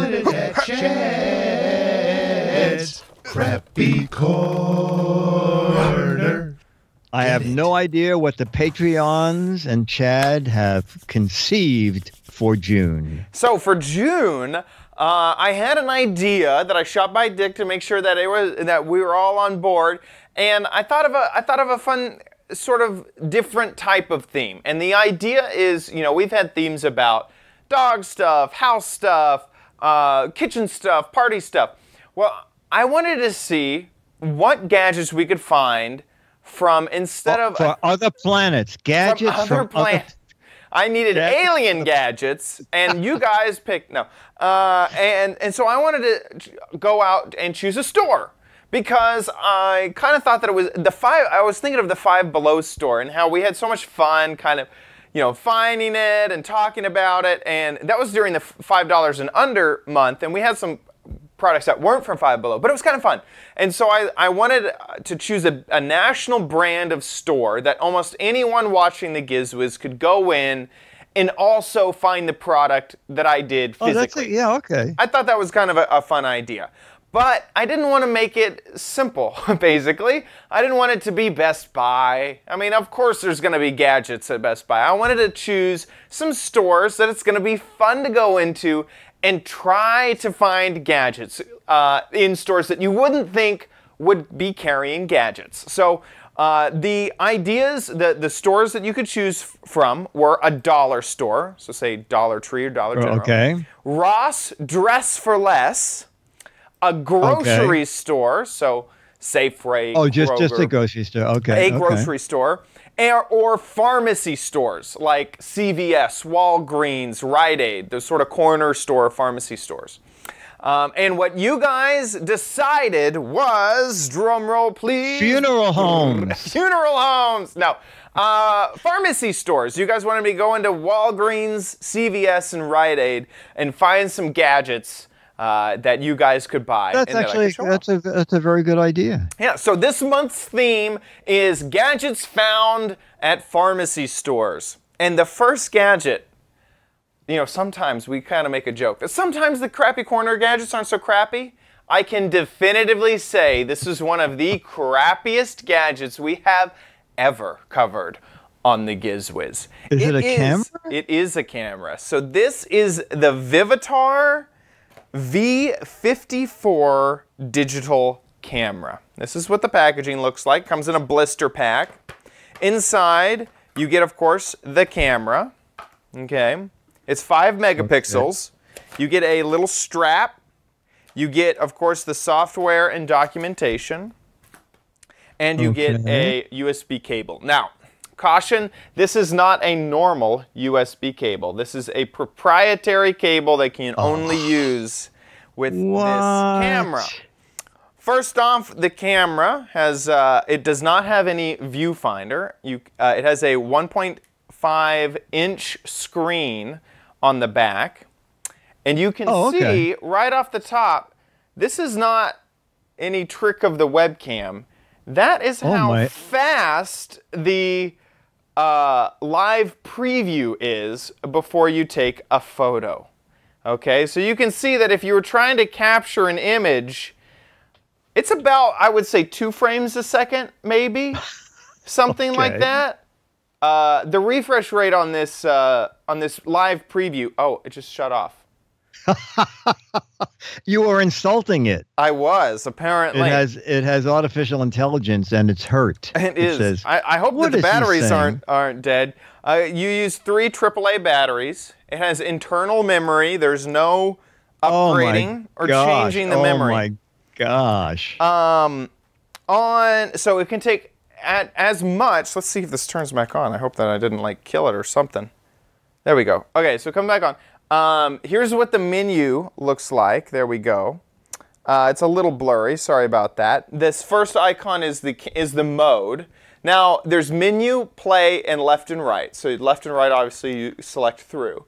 Speaker 8: Chad's Crappy Corner.
Speaker 3: I have no idea what the Patreons and Chad have conceived for June.
Speaker 1: So for June, uh, I had an idea that I shot by Dick to make sure that it was that we were all on board, and I thought of a I thought of a fun sort of different type of theme. And the idea is, you know, we've had themes about dog stuff, house stuff, uh, kitchen stuff, party stuff. Well, I wanted to see what gadgets we could find from instead of
Speaker 3: for other planets, gadgets
Speaker 1: from other planets. I needed alien gadgets, and you guys picked no. Uh, and and so I wanted to go out and choose a store because I kind of thought that it was the five. I was thinking of the Five Below store and how we had so much fun, kind of, you know, finding it and talking about it. And that was during the five dollars and under month, and we had some products that weren't from Five Below, but it was kind of fun. And so I, I wanted uh, to choose a, a national brand of store that almost anyone watching the Gizwiz could go in and also find the product that I did physically.
Speaker 3: Oh, that's it. Yeah, okay.
Speaker 1: I thought that was kind of a, a fun idea. But I didn't want to make it simple, basically. I didn't want it to be Best Buy. I mean, of course, there's going to be gadgets at Best Buy. I wanted to choose some stores that it's going to be fun to go into and try to find gadgets uh, in stores that you wouldn't think would be carrying gadgets. So uh, the ideas, the, the stores that you could choose from were a dollar store, so say Dollar Tree or Dollar General.
Speaker 3: Okay.
Speaker 1: Ross Dress for Less, a grocery store, so Safeway.
Speaker 3: Oh, just just a grocery store. Okay.
Speaker 1: a
Speaker 3: okay.
Speaker 1: grocery store, or, or pharmacy stores like CVS, Walgreens, Rite Aid, those sort of corner store pharmacy stores. Um, and what you guys decided was, drum roll please,
Speaker 3: Funeral homes.
Speaker 1: funeral homes. No, uh, pharmacy stores. You guys wanted me to go into Walgreens, CVS, and Rite Aid and find some gadgets uh, that you guys could buy.
Speaker 3: That's
Speaker 1: that
Speaker 3: actually
Speaker 1: off.
Speaker 3: that's a that's a very good idea.
Speaker 1: Yeah, so this month's theme is gadgets found at pharmacy stores. And the first gadget, you know, sometimes we kind of make a joke that sometimes the crappy corner gadgets aren't so crappy. I can definitively say this is one of the crappiest gadgets we have ever covered on the GizWiz.
Speaker 3: Is it a camera?
Speaker 1: It is a camera. So this is the Vivitar V54 digital camera. This is what the packaging looks like. Comes in a blister pack. Inside, you get, of course, the camera. Okay. It's five megapixels. You get a little strap. You get, of course, the software and documentation. And you get a USB cable. Now, caution, this is not a normal USB cable. This is a proprietary cable that you can only use with this camera. First off, the camera has uh, it does not have any viewfinder. You uh, it has a 1.5 inch screen on the back, and you can
Speaker 3: Oh, okay.
Speaker 1: see right off the top. This is not any trick of the webcam, that is
Speaker 3: Oh,
Speaker 1: how
Speaker 3: my-
Speaker 1: fast the uh, live preview is before you take a photo. Okay, so you can see that if you were trying to capture an image, it's about, I would say, two frames a second, maybe, something like that. Uh, the refresh rate on this uh, on this live preview. Oh, it just shut off.
Speaker 3: You were insulting it.
Speaker 1: I was apparently.
Speaker 3: It has it has artificial intelligence and it's hurt.
Speaker 1: It is.
Speaker 3: says,
Speaker 1: I, I hope that the batteries aren't aren't dead. Uh, you use three AAA batteries. It has internal memory. There's no
Speaker 3: oh
Speaker 1: upgrading or
Speaker 3: gosh,
Speaker 1: changing the
Speaker 3: oh
Speaker 1: memory.
Speaker 3: Oh my gosh.
Speaker 1: Um, on so it can take at as much. Let's see if this turns back on. I hope that I didn't like kill it or something. There we go. Okay, so come back on. Um, here's what the menu looks like. There we go. Uh, it's a little blurry. Sorry about that. This first icon is the is the mode. Now there's menu, play, and left and right. So left and right, obviously, you select through.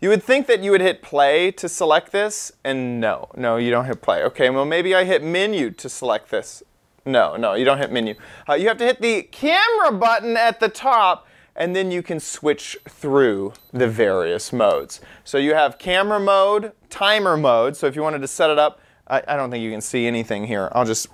Speaker 1: You would think that you would hit play to select this, and no, no, you don't hit play. Okay, well maybe I hit menu to select this. No, no, you don't hit menu. Uh, you have to hit the camera button at the top, and then you can switch through the various modes. So you have camera mode, timer mode. So if you wanted to set it up, I, I don't think you can see anything here. I'll just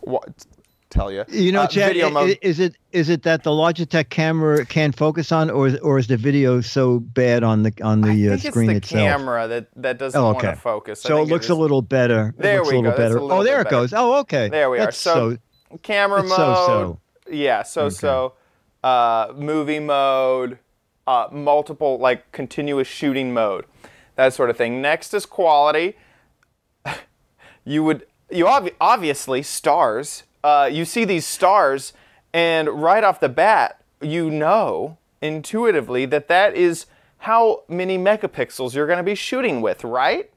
Speaker 1: tell you.
Speaker 3: You know,
Speaker 1: Uh,
Speaker 3: Chad,
Speaker 1: video mode.
Speaker 3: is it is it that the Logitech camera can't focus on, or is, or is the video so bad on the on
Speaker 1: I
Speaker 3: the uh,
Speaker 1: think it's
Speaker 3: screen
Speaker 1: the
Speaker 3: itself?
Speaker 1: camera that, that doesn't
Speaker 3: Oh,
Speaker 1: want to focus. I
Speaker 3: So it looks a little better.
Speaker 1: There we
Speaker 3: a little
Speaker 1: go. That's
Speaker 3: better. oh, there it
Speaker 1: better.
Speaker 3: goes. Oh, okay.
Speaker 1: There we are.
Speaker 3: That's
Speaker 1: So- camera mode.
Speaker 3: so-so.
Speaker 1: Yeah, so so. Uh, movie mode, uh, multiple like continuous shooting mode, that sort of thing. Next is quality. you would you obvi- obviously stars. Uh, you see these stars, and right off the bat, you know intuitively that that is how many megapixels you're going to be shooting with, right?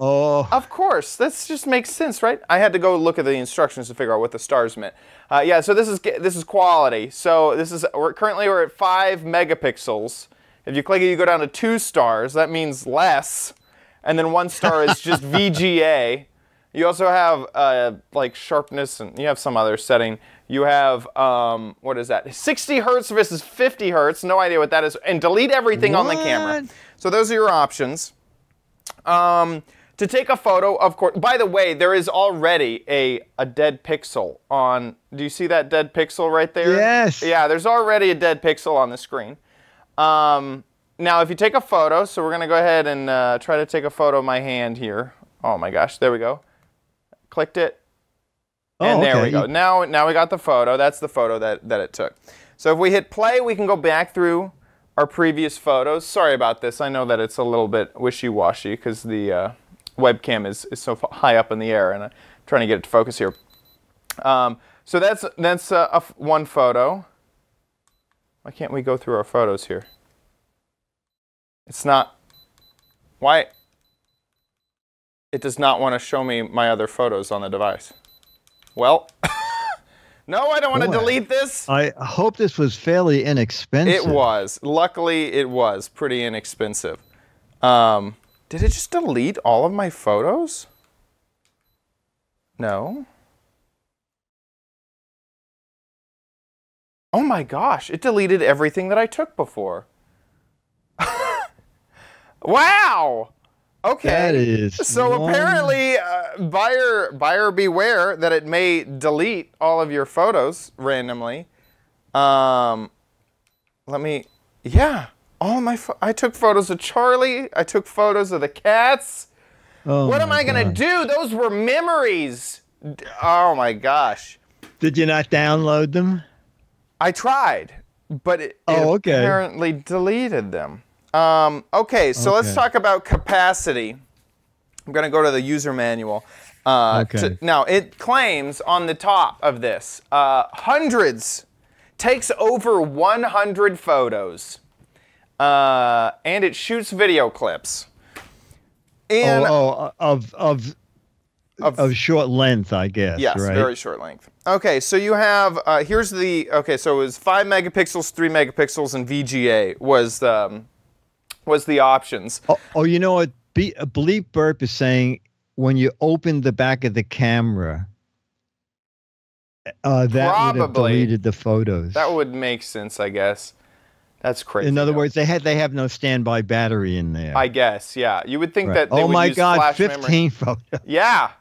Speaker 3: Oh,
Speaker 1: Of course, this just makes sense, right? I had to go look at the instructions to figure out what the stars meant. Uh, yeah, so this is this is quality. So this is we're currently we're at five megapixels. If you click it, you go down to two stars. That means less, and then one star is just VGA. You also have uh, like sharpness, and you have some other setting. You have um, what is that? 60 hertz versus 50 hertz. No idea what that is. And delete everything on the camera. So those are your options. Um, to take a photo, of course. By the way, there is already a a dead pixel on. Do you see that dead pixel right there?
Speaker 3: Yes.
Speaker 1: Yeah, there's already a dead pixel on the screen. Um, now, if you take a photo, so we're gonna go ahead and uh, try to take a photo of my hand here. Oh my gosh, there we go. Clicked it,
Speaker 3: Oh, and
Speaker 1: there
Speaker 3: okay.
Speaker 1: we go. Now, now we got the photo. That's the photo that, that it took. So if we hit play, we can go back through our previous photos. Sorry about this. I know that it's a little bit wishy-washy because the uh, webcam is, is so high up in the air, and I'm trying to get it to focus here. Um, so that's that's uh, a f- one photo. Why can't we go through our photos here? It's not. Why? It does not want to show me my other photos on the device. Well, no, I don't want to delete this.
Speaker 3: I hope this was fairly inexpensive.
Speaker 1: It was. Luckily, it was pretty inexpensive. Um, did it just delete all of my photos? No. Oh my gosh, it deleted everything that I took before. wow. Okay.
Speaker 3: That is
Speaker 1: So
Speaker 3: one-
Speaker 1: apparently, uh, buyer buyer beware that it may delete all of your photos randomly. Um, let me. Yeah, all my. I took photos of Charlie. I took photos of the cats.
Speaker 3: Oh
Speaker 1: what am I gonna do? Those were memories. Oh my gosh.
Speaker 3: Did you not download them?
Speaker 1: I tried, but it, it
Speaker 3: Oh, okay.
Speaker 1: apparently deleted them. Um, okay, so let's talk about capacity. I'm going to go to the user manual. Uh,
Speaker 3: Okay.
Speaker 1: to- now, it claims on the top of this uh, hundreds, takes over 100 photos, uh, and it shoots video clips. And
Speaker 3: oh, oh, of of
Speaker 1: Of-
Speaker 3: of, short length, I guess.
Speaker 1: Yes,
Speaker 3: right?
Speaker 1: very short length. Okay, so you have uh, here's the okay. So it was five megapixels, three megapixels, and VGA was um, was the options.
Speaker 3: Oh, oh, you know what? Be, Bleep Burp is saying when you open the back of the camera, Uh, that would have
Speaker 1: Probably.
Speaker 3: deleted the photos.
Speaker 1: That would make sense, I guess. That's crazy.
Speaker 3: In other
Speaker 1: though.
Speaker 3: words, they had they have no standby battery in there.
Speaker 1: I guess, yeah. You would think
Speaker 3: Right.
Speaker 1: that they
Speaker 3: oh my God, 15
Speaker 1: memory.
Speaker 3: photos.
Speaker 1: Yeah.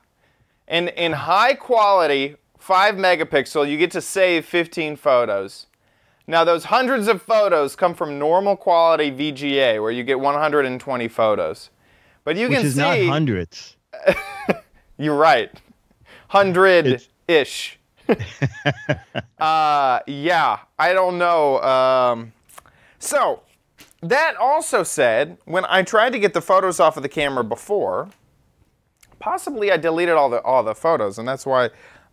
Speaker 1: And in high quality, 5 megapixel, you get to save 15 photos. Now, those hundreds of photos come from normal quality VGA, where you get 120 photos. But you
Speaker 3: Which
Speaker 1: can
Speaker 3: is
Speaker 1: see.
Speaker 3: not hundreds.
Speaker 1: You're right. Hundred ish. uh, yeah, I don't know. Um, so, that also said, when I tried to get the photos off of the camera before, possibly I deleted all the all the photos, and that's why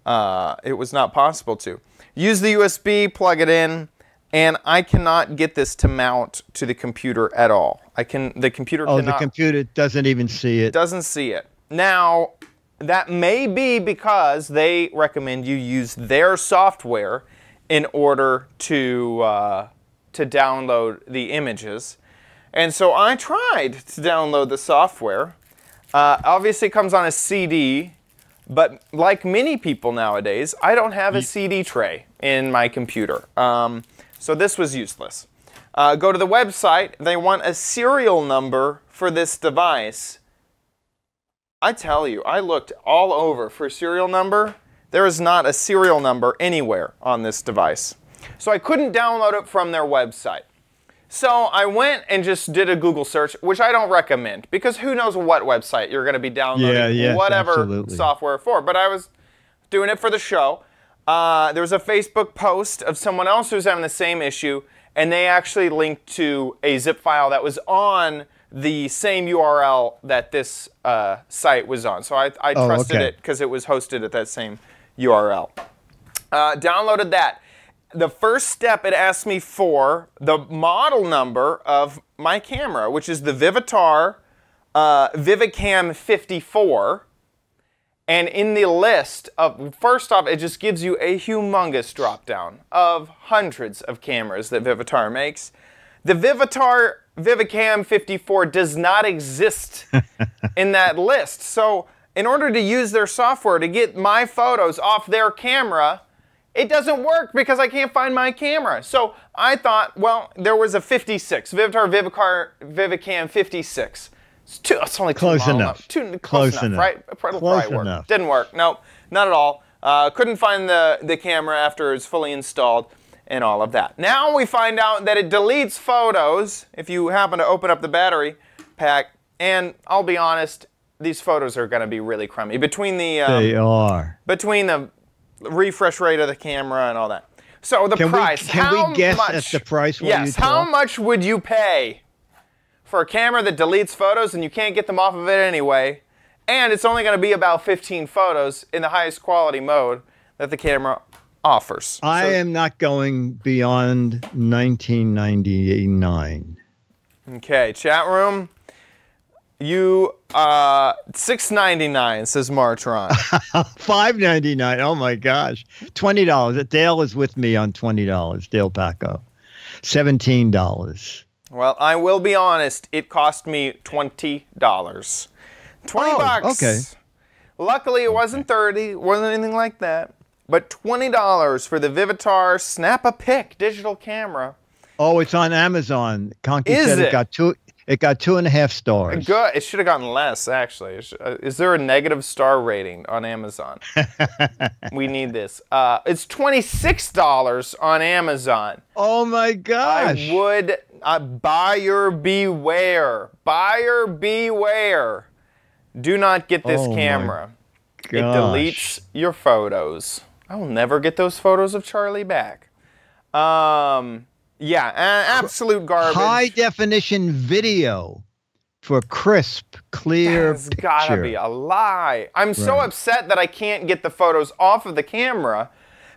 Speaker 1: uh, it was not possible to use the USB, plug it in, and I cannot get this to mount to the computer at all. I can the computer
Speaker 3: Oh, the computer doesn't even see it.
Speaker 1: doesn't see it. Now, that may be because they recommend you use their software in order to uh, to download the images. And so I tried to download the software. Uh, obviously, it comes on a CD, but like many people nowadays, I don't have a CD tray in my computer. Um, so this was useless. Uh, go to the website. They want a serial number for this device. I tell you, I looked all over for a serial number. There is not a serial number anywhere on this device. So I couldn't download it from their website. So I went and just did a Google search, which I don't recommend because who knows what website you're going to be downloading
Speaker 3: Yeah, yes,
Speaker 1: whatever
Speaker 3: absolutely.
Speaker 1: software for. But I was doing it for the show. Uh, there was a Facebook post of someone else who's having the same issue, and they actually linked to a zip file that was on the same URL that this uh, site was on. So I, I
Speaker 3: Oh,
Speaker 1: trusted
Speaker 3: okay.
Speaker 1: it because it was hosted at that same URL. Uh, downloaded that. The first step it asked me for the model number of my camera, which is the Vivitar uh, Vivicam 54. And in the list of, first off, it just gives you a humongous drop down of hundreds of cameras that Vivitar makes. The Vivitar Vivicam 54 does not exist in that list. So, in order to use their software to get my photos off their camera, it doesn't work because I can't find my camera. So I thought, well, there was a 56, Vivitar Vivicar Vivicam 56. It's, too, it's only
Speaker 3: Close
Speaker 1: long
Speaker 3: enough.
Speaker 1: Too, close,
Speaker 3: Close
Speaker 1: enough,
Speaker 3: enough.
Speaker 1: right? It'll
Speaker 3: Close
Speaker 1: probably work.
Speaker 3: enough.
Speaker 1: Didn't work. No, not at all. Uh, couldn't find the, the camera after it's fully installed and all of that. Now we find out that it deletes photos if you happen to open up the battery pack. And I'll be honest, these photos are going to be really crummy. Between the um,
Speaker 3: They are.
Speaker 1: between the refresh rate of the camera and all that. So the
Speaker 3: Can we-
Speaker 1: price.
Speaker 3: can we
Speaker 1: how
Speaker 3: guess
Speaker 1: much,
Speaker 3: at the price
Speaker 1: Yes.
Speaker 3: you
Speaker 1: How much would you pay for a camera that deletes photos and you can't get them off of it anyway? And it's only going to be about 15 photos in the highest quality mode that the camera offers.
Speaker 3: I
Speaker 1: So-
Speaker 3: am not going beyond 1999.
Speaker 1: Okay, chat room. You uh 6.99 says Martron.
Speaker 3: 5.99. Oh my gosh. $20. Dale is with me on $20. Dale Paco. $17.
Speaker 1: Well, I will be honest. It cost me twenty dollars. Twenty
Speaker 3: Oh,
Speaker 1: bucks.
Speaker 3: okay.
Speaker 1: Luckily, it wasn't thirty. wasn't anything like that. But twenty dollars for the Vivitar Snap a Pic digital camera.
Speaker 3: Oh, it's on Amazon. Conky
Speaker 1: Is
Speaker 3: said
Speaker 1: it?
Speaker 3: it got two it got two and a half stars.
Speaker 1: Good. It should have gotten less, actually. Is there a negative star rating on Amazon? we need this. Uh, it's twenty six dollars on Amazon.
Speaker 3: Oh my gosh.
Speaker 1: I would uh, buyer beware. Buyer beware. Do not get this
Speaker 3: Oh
Speaker 1: camera. It deletes your photos. I will never get those photos of Charlie back. Um, yeah, a- absolute garbage.
Speaker 3: High definition video for crisp, clear
Speaker 1: It's
Speaker 3: picture.
Speaker 1: gotta be a lie. I'm so upset that I can't get the photos off of the camera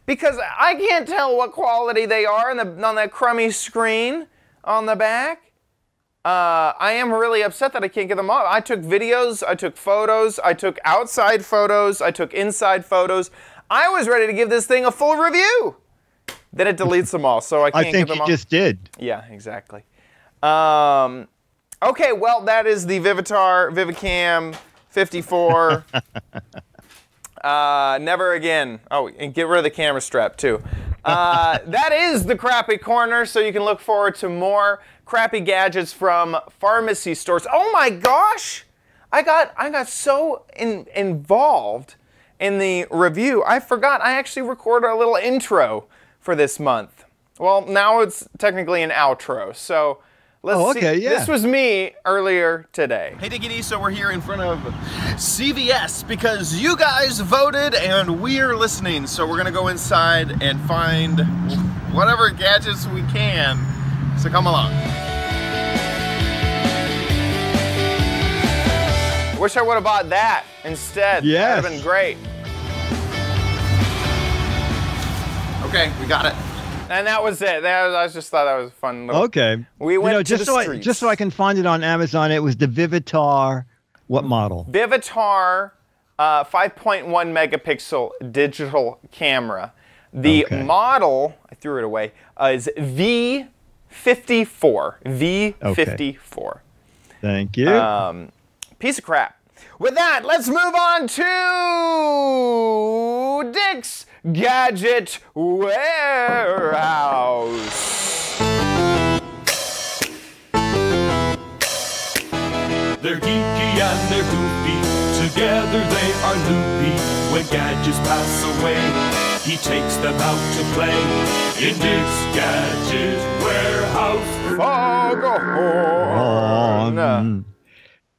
Speaker 1: because I can't tell what quality they are on, the, on that crummy screen on the back. Uh, I am really upset that I can't get them off. I took videos, I took photos, I took outside photos, I took inside photos. I was ready to give this thing a full review. Then it deletes them all, so I can't
Speaker 3: I think
Speaker 1: get them
Speaker 3: you
Speaker 1: off.
Speaker 3: just did.
Speaker 1: Yeah, exactly. Um, okay, well, that is the Vivitar Vivicam 54. Uh, never again. Oh, and get rid of the camera strap too. Uh, that is the crappy corner, so you can look forward to more crappy gadgets from pharmacy stores. Oh my gosh! I got I got so in, involved in the review, I forgot I actually recorded a little intro for this month. Well, now it's technically an outro, so let's
Speaker 3: Oh,
Speaker 1: see.
Speaker 3: yeah.
Speaker 1: This was me earlier today.
Speaker 9: Hey Diggity, so we're here in front of CVS because you guys voted and we're listening. So we're gonna go inside and find whatever gadgets we can. So come along.
Speaker 1: Wish I would have bought that instead.
Speaker 3: Yeah.
Speaker 1: That'd have been great.
Speaker 9: Okay, we got it.
Speaker 1: And that was it. That was, I just thought that was a fun. Little,
Speaker 3: Okay.
Speaker 1: We
Speaker 3: You
Speaker 1: went
Speaker 3: know,
Speaker 1: to
Speaker 3: just
Speaker 1: the
Speaker 3: so I, just so I can find it on Amazon. It was the Vivitar. What model?
Speaker 1: Vivitar uh, 5.1 megapixel digital camera. The
Speaker 3: Okay.
Speaker 1: model, I threw it away, uh, is V54. V54.
Speaker 3: Thank you.
Speaker 1: Um, piece of crap. With that, let's move on to Dick's Gadget Warehouse.
Speaker 8: They're geeky and they're goofy. Together they are loopy. When gadgets pass away, he takes them out to play. In Dick's Gadget Warehouse.
Speaker 1: Fog on.
Speaker 3: Um,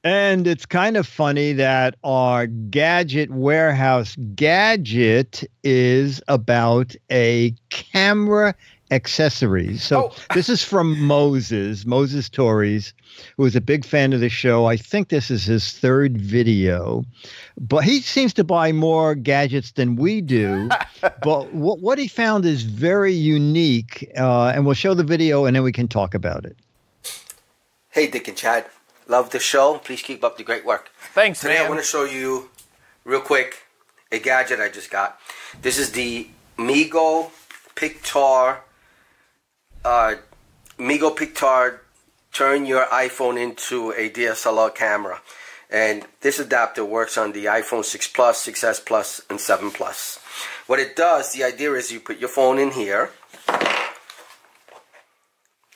Speaker 3: and it's kind of funny that our gadget warehouse gadget is about a camera accessories. So
Speaker 1: Oh.
Speaker 3: this is from Moses, Moses Torres, who is a big fan of the show. I think this is his third video, but he seems to buy more gadgets than we do. but what, what he found is very unique, uh, and we'll show the video and then we can talk about it.
Speaker 10: Hey, Dick and Chad. Love the show. Please keep up the great work.
Speaker 1: Thanks,
Speaker 10: Today I want to show you, real quick, a gadget I just got. This is the Miggo Pictar. Uh, Miggo Pictar turn your iPhone into a DSLR camera. And this adapter works on the iPhone 6 Plus, 6S Plus, and 7 Plus. What it does, the idea is you put your phone in here.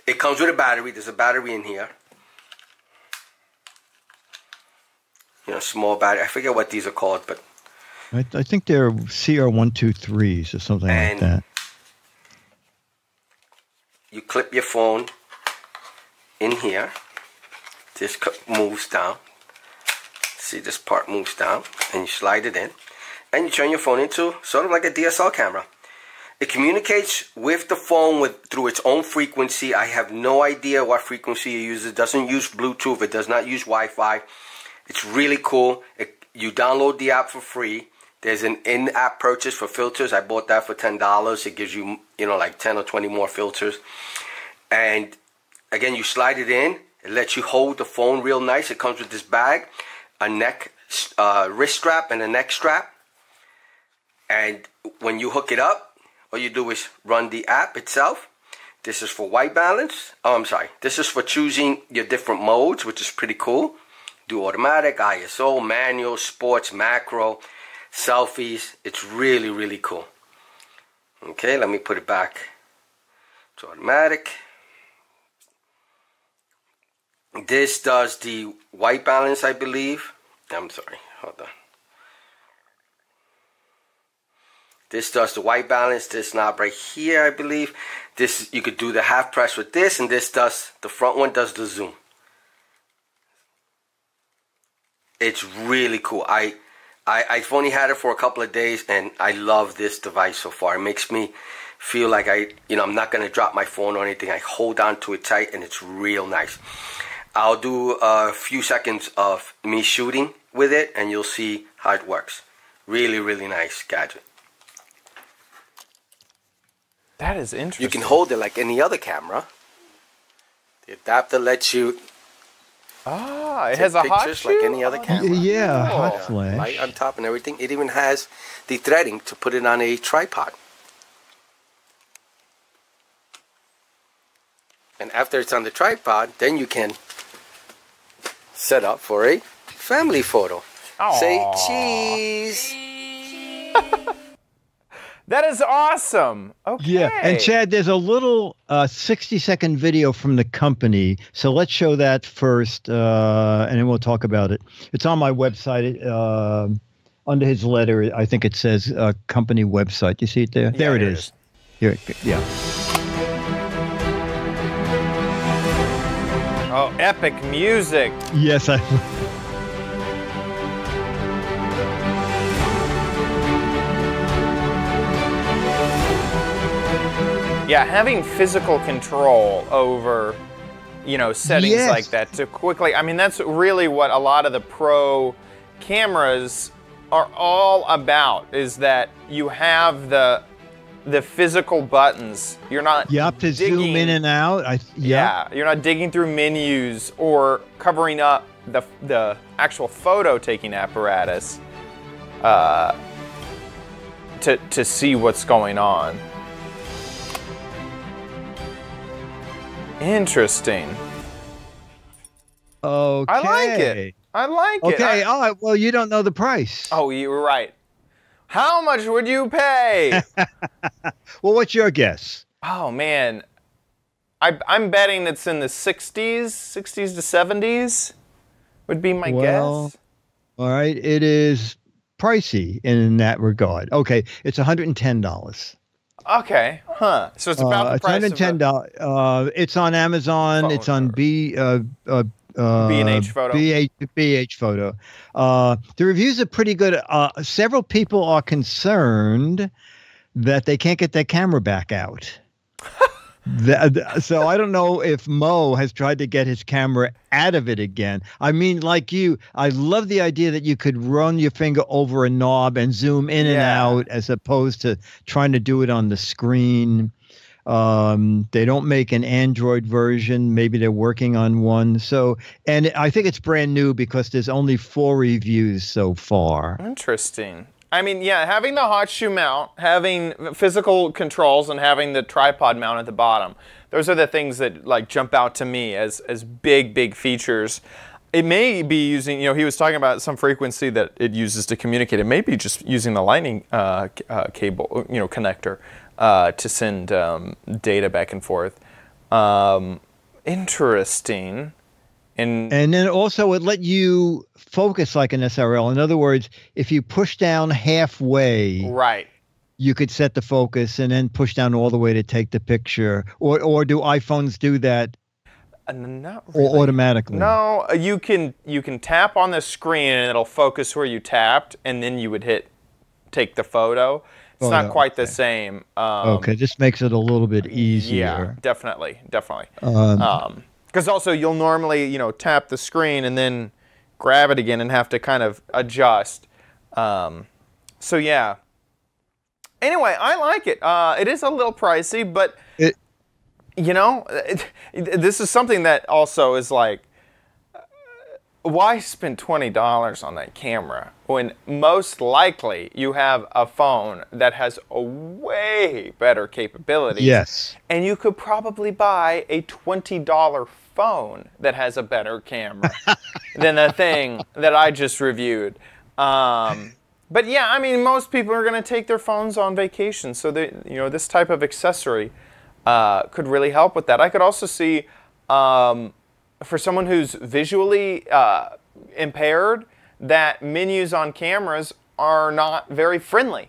Speaker 10: It comes with a battery. There's a battery in here. You know, small battery. I forget what these are called, but
Speaker 3: I, I think they're CR123s or something like that.
Speaker 10: you clip your phone in here. This moves down. See, this part moves down, and you slide it in, and you turn your phone into sort of like a DSL camera. It communicates with the phone with through its own frequency. I have no idea what frequency it uses. It doesn't use Bluetooth. It does not use Wi-Fi. It's really cool. It, you download the app for free. There's an in-app purchase for filters. I bought that for ten dollars. It gives you, you know, like ten or twenty more filters. And again, you slide it in. It lets you hold the phone real nice. It comes with this bag, a neck, uh, wrist strap, and a neck strap. And when you hook it up, all you do is run the app itself. This is for white balance. Oh, I'm sorry. This is for choosing your different modes, which is pretty cool. Do automatic, ISO, manual, sports, macro, selfies. It's really, really cool. Okay, let me put it back to automatic. This does the white balance, I believe. I'm sorry, hold on. This does the white balance, this knob right here, I believe. This you could do the half press with this, and this does the front one does the zoom. It's really cool. I, I I've only had it for a couple of days, and I love this device so far. It makes me feel like I, you know, I'm not gonna drop my phone or anything. I hold on to it tight, and it's real nice. I'll do a few seconds of me shooting with it, and you'll see how it works. Really, really nice gadget.
Speaker 1: That is interesting.
Speaker 10: You can hold it like any other camera. The adapter lets you
Speaker 1: Ah, it
Speaker 10: take
Speaker 1: has a hot
Speaker 10: pictures like
Speaker 1: shoe?
Speaker 10: any other
Speaker 1: Oh,
Speaker 10: camera.
Speaker 3: Yeah, hot flash.
Speaker 10: Light on top and everything. It even has the threading to put it on a tripod. And after it's on the tripod, then you can set up for a family photo. Say
Speaker 1: Aw.
Speaker 10: cheese.
Speaker 1: That is awesome. Okay.
Speaker 3: Yeah, and Chad, there's a little uh, 60 second video from the company. So let's show that first, uh, and then we'll talk about it. It's on my website. Uh, under his letter, I think it says uh, company website. You see it there? there it is.
Speaker 1: is.
Speaker 3: Here, it- yeah.
Speaker 1: Oh, epic music.
Speaker 3: Yes, I.
Speaker 1: Yeah, having physical control over, you know, settings
Speaker 3: Yes.
Speaker 1: like that to quickly. I mean, that's really what a lot of the pro cameras are all about. Is that you have the the physical buttons. You're not.
Speaker 3: You have to zoom in and out. I yeah.
Speaker 1: Yeah, you're not digging through menus or covering up the the actual photo taking apparatus uh, to to see what's going on. Interesting.
Speaker 3: Okay.
Speaker 1: I like it. I like it.
Speaker 3: Okay. All right. Well, you don't know the price.
Speaker 1: oh, you were right. How much would you pay?
Speaker 3: Well, what's your guess?
Speaker 1: oh man, I, I'm betting it's in the 60s, 60s to 70s. Would be my
Speaker 3: Well,
Speaker 1: guess.
Speaker 3: All right. It is pricey in that regard. Okay. It's $110.
Speaker 1: Okay, huh? So it's about
Speaker 3: Uh,
Speaker 1: the
Speaker 3: it's
Speaker 1: price of a-
Speaker 3: $110. Uh, it's on Amazon. it's on
Speaker 1: or-
Speaker 3: B. Uh, uh, uh,
Speaker 1: B&H Photo.
Speaker 3: BH, BH photo. Uh, the reviews are pretty good. Uh, several people are concerned that they can't get their camera back out. That- so I don't know if Mo has tried to get his camera out of it again. I mean, like you, I love the idea that you could run your finger over a knob and zoom in and out as opposed to trying to do it on the screen. Um, they don't make an Android version. Maybe they're working on one. So, and I think it's brand new because there's only four reviews so far.
Speaker 1: Interesting. I mean, yeah, having the hot shoe mount, having physical controls, and having the tripod mount at the bottom. Those are the things that like jump out to me as as big, big features. It may be using, you know, he was talking about some frequency that it uses to communicate. It may be just using the lightning uh, uh, cable, you know, connector uh, to send um, data back and forth. Um, interesting. And
Speaker 3: And then also it let you focus like an SRL. In other words, if you push down halfway,
Speaker 1: right.
Speaker 3: you could set the focus and then push down all the way to take the picture. Or or do iPhones do that
Speaker 1: Uh, not
Speaker 3: or automatically?
Speaker 1: No, uh, you can you can tap on the screen and it'll focus where you tapped, and then you would hit take the photo. It's
Speaker 3: Oh,
Speaker 1: not
Speaker 3: no,
Speaker 1: quite the same. Um,
Speaker 3: Okay, this makes it a little bit easier.
Speaker 1: Yeah, definitely, definitely.
Speaker 3: Um,
Speaker 1: Because also you'll normally you know tap the screen and then grab it again and have to kind of adjust. Um, so yeah. Anyway, I like it. Uh, it is a little pricey, but
Speaker 3: It-
Speaker 1: you know, it, this is something that also is like, uh, why spend twenty dollars on that camera when most likely you have a phone that has a way better capabilities?
Speaker 3: yes.
Speaker 1: and you could probably buy a $20 phone that has a better camera than the thing that I just reviewed. Um, but yeah, I mean, most people are going to take their phones on vacation, so they, you know, this type of accessory uh, could really help with that. I could also see um, for someone who's visually uh, impaired that menus on cameras are not very friendly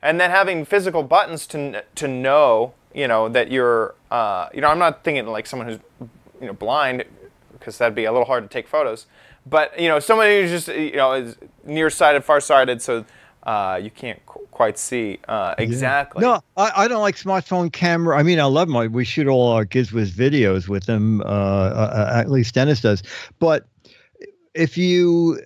Speaker 1: and then having physical buttons to to know you know that you're uh, you know I'm not thinking like someone who's you know blind because that'd be a little hard to take photos but you know somebody who's just you know is nearsighted farsighted so uh, you can't qu- quite see uh, exactly
Speaker 3: No, I, I don't like smartphone camera. I mean, I love my. We shoot all our Gizwiz videos with them. Uh, uh, at least Dennis does. But if you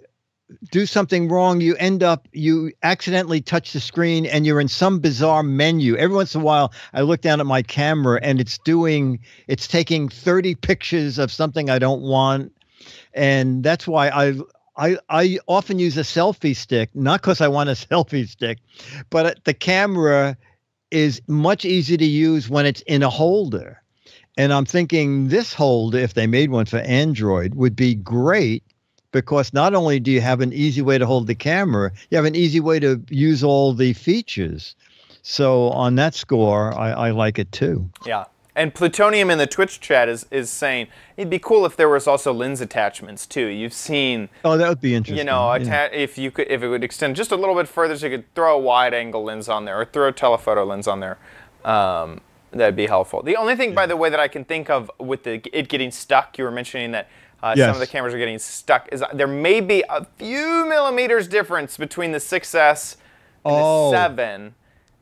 Speaker 3: do something wrong, you end up you accidentally touch the screen and you're in some bizarre menu. Every once in a while, I look down at my camera and it's doing it's taking 30 pictures of something I don't want, and that's why I. I, I often use a selfie stick, not because I want a selfie stick, but uh, the camera is much easier to use when it's in a holder. And I'm thinking this holder, if they made one for Android, would be great because not only do you have an easy way to hold the camera, you have an easy way to use all the features. So on that score, I, I like it too.
Speaker 1: Yeah. And Plutonium in the Twitch chat is, is saying it'd be cool if there was also lens attachments too. You've seen,
Speaker 3: Oh, that would be interesting.
Speaker 1: you know,
Speaker 3: yeah.
Speaker 1: if you could, if it would extend just a little bit further, so you could throw a wide-angle lens on there or throw a telephoto lens on there. Um, that'd be helpful. The only thing, by the way, that I can think of with the it getting stuck, you were mentioning that uh, some of the cameras are getting stuck. Is there may be a few millimeters difference between the 6S and
Speaker 3: Oh.
Speaker 1: the 7.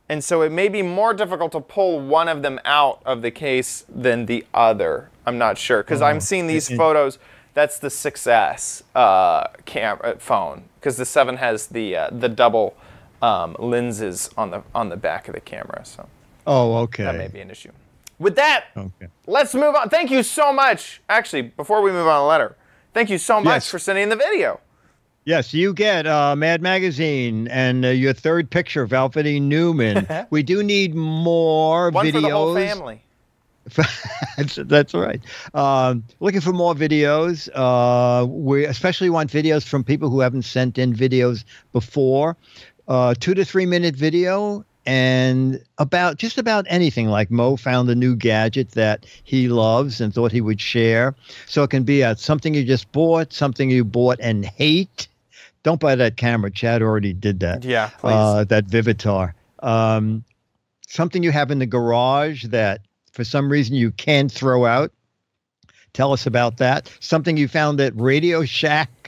Speaker 1: And so it may be more difficult to pull one of them out of the case than the other. I'm not sure because I'm seeing these photos. That's the 6S uh, camera phone because the 7 has the uh, the double um, lenses on the on the back of the camera. So
Speaker 3: Oh, okay.
Speaker 1: that may be an issue. With that,
Speaker 3: Okay.
Speaker 1: let's move on. Thank you so much. Actually, before we move on a letter, thank you so much
Speaker 3: Yes.
Speaker 1: for sending the video.
Speaker 3: Yes, you get uh, Mad Magazine and uh, your third picture E. Neuman. we do need more
Speaker 1: One
Speaker 3: videos.
Speaker 1: for the whole family.
Speaker 3: that's, that's right. Um, looking for more videos. Uh, we especially want videos from people who haven't sent in videos before. Uh, two to three minute video and about just about anything like Mo found a new gadget that he loves and thought he would share. So it can be a, something you just bought, something you bought and hate. Don't buy that camera. Chad already did that.
Speaker 1: Yeah, please.
Speaker 3: Uh, that Vivitar. Um, something you have in the garage that for some reason you can't throw out. Tell us about that. Something you found at Radio Shack.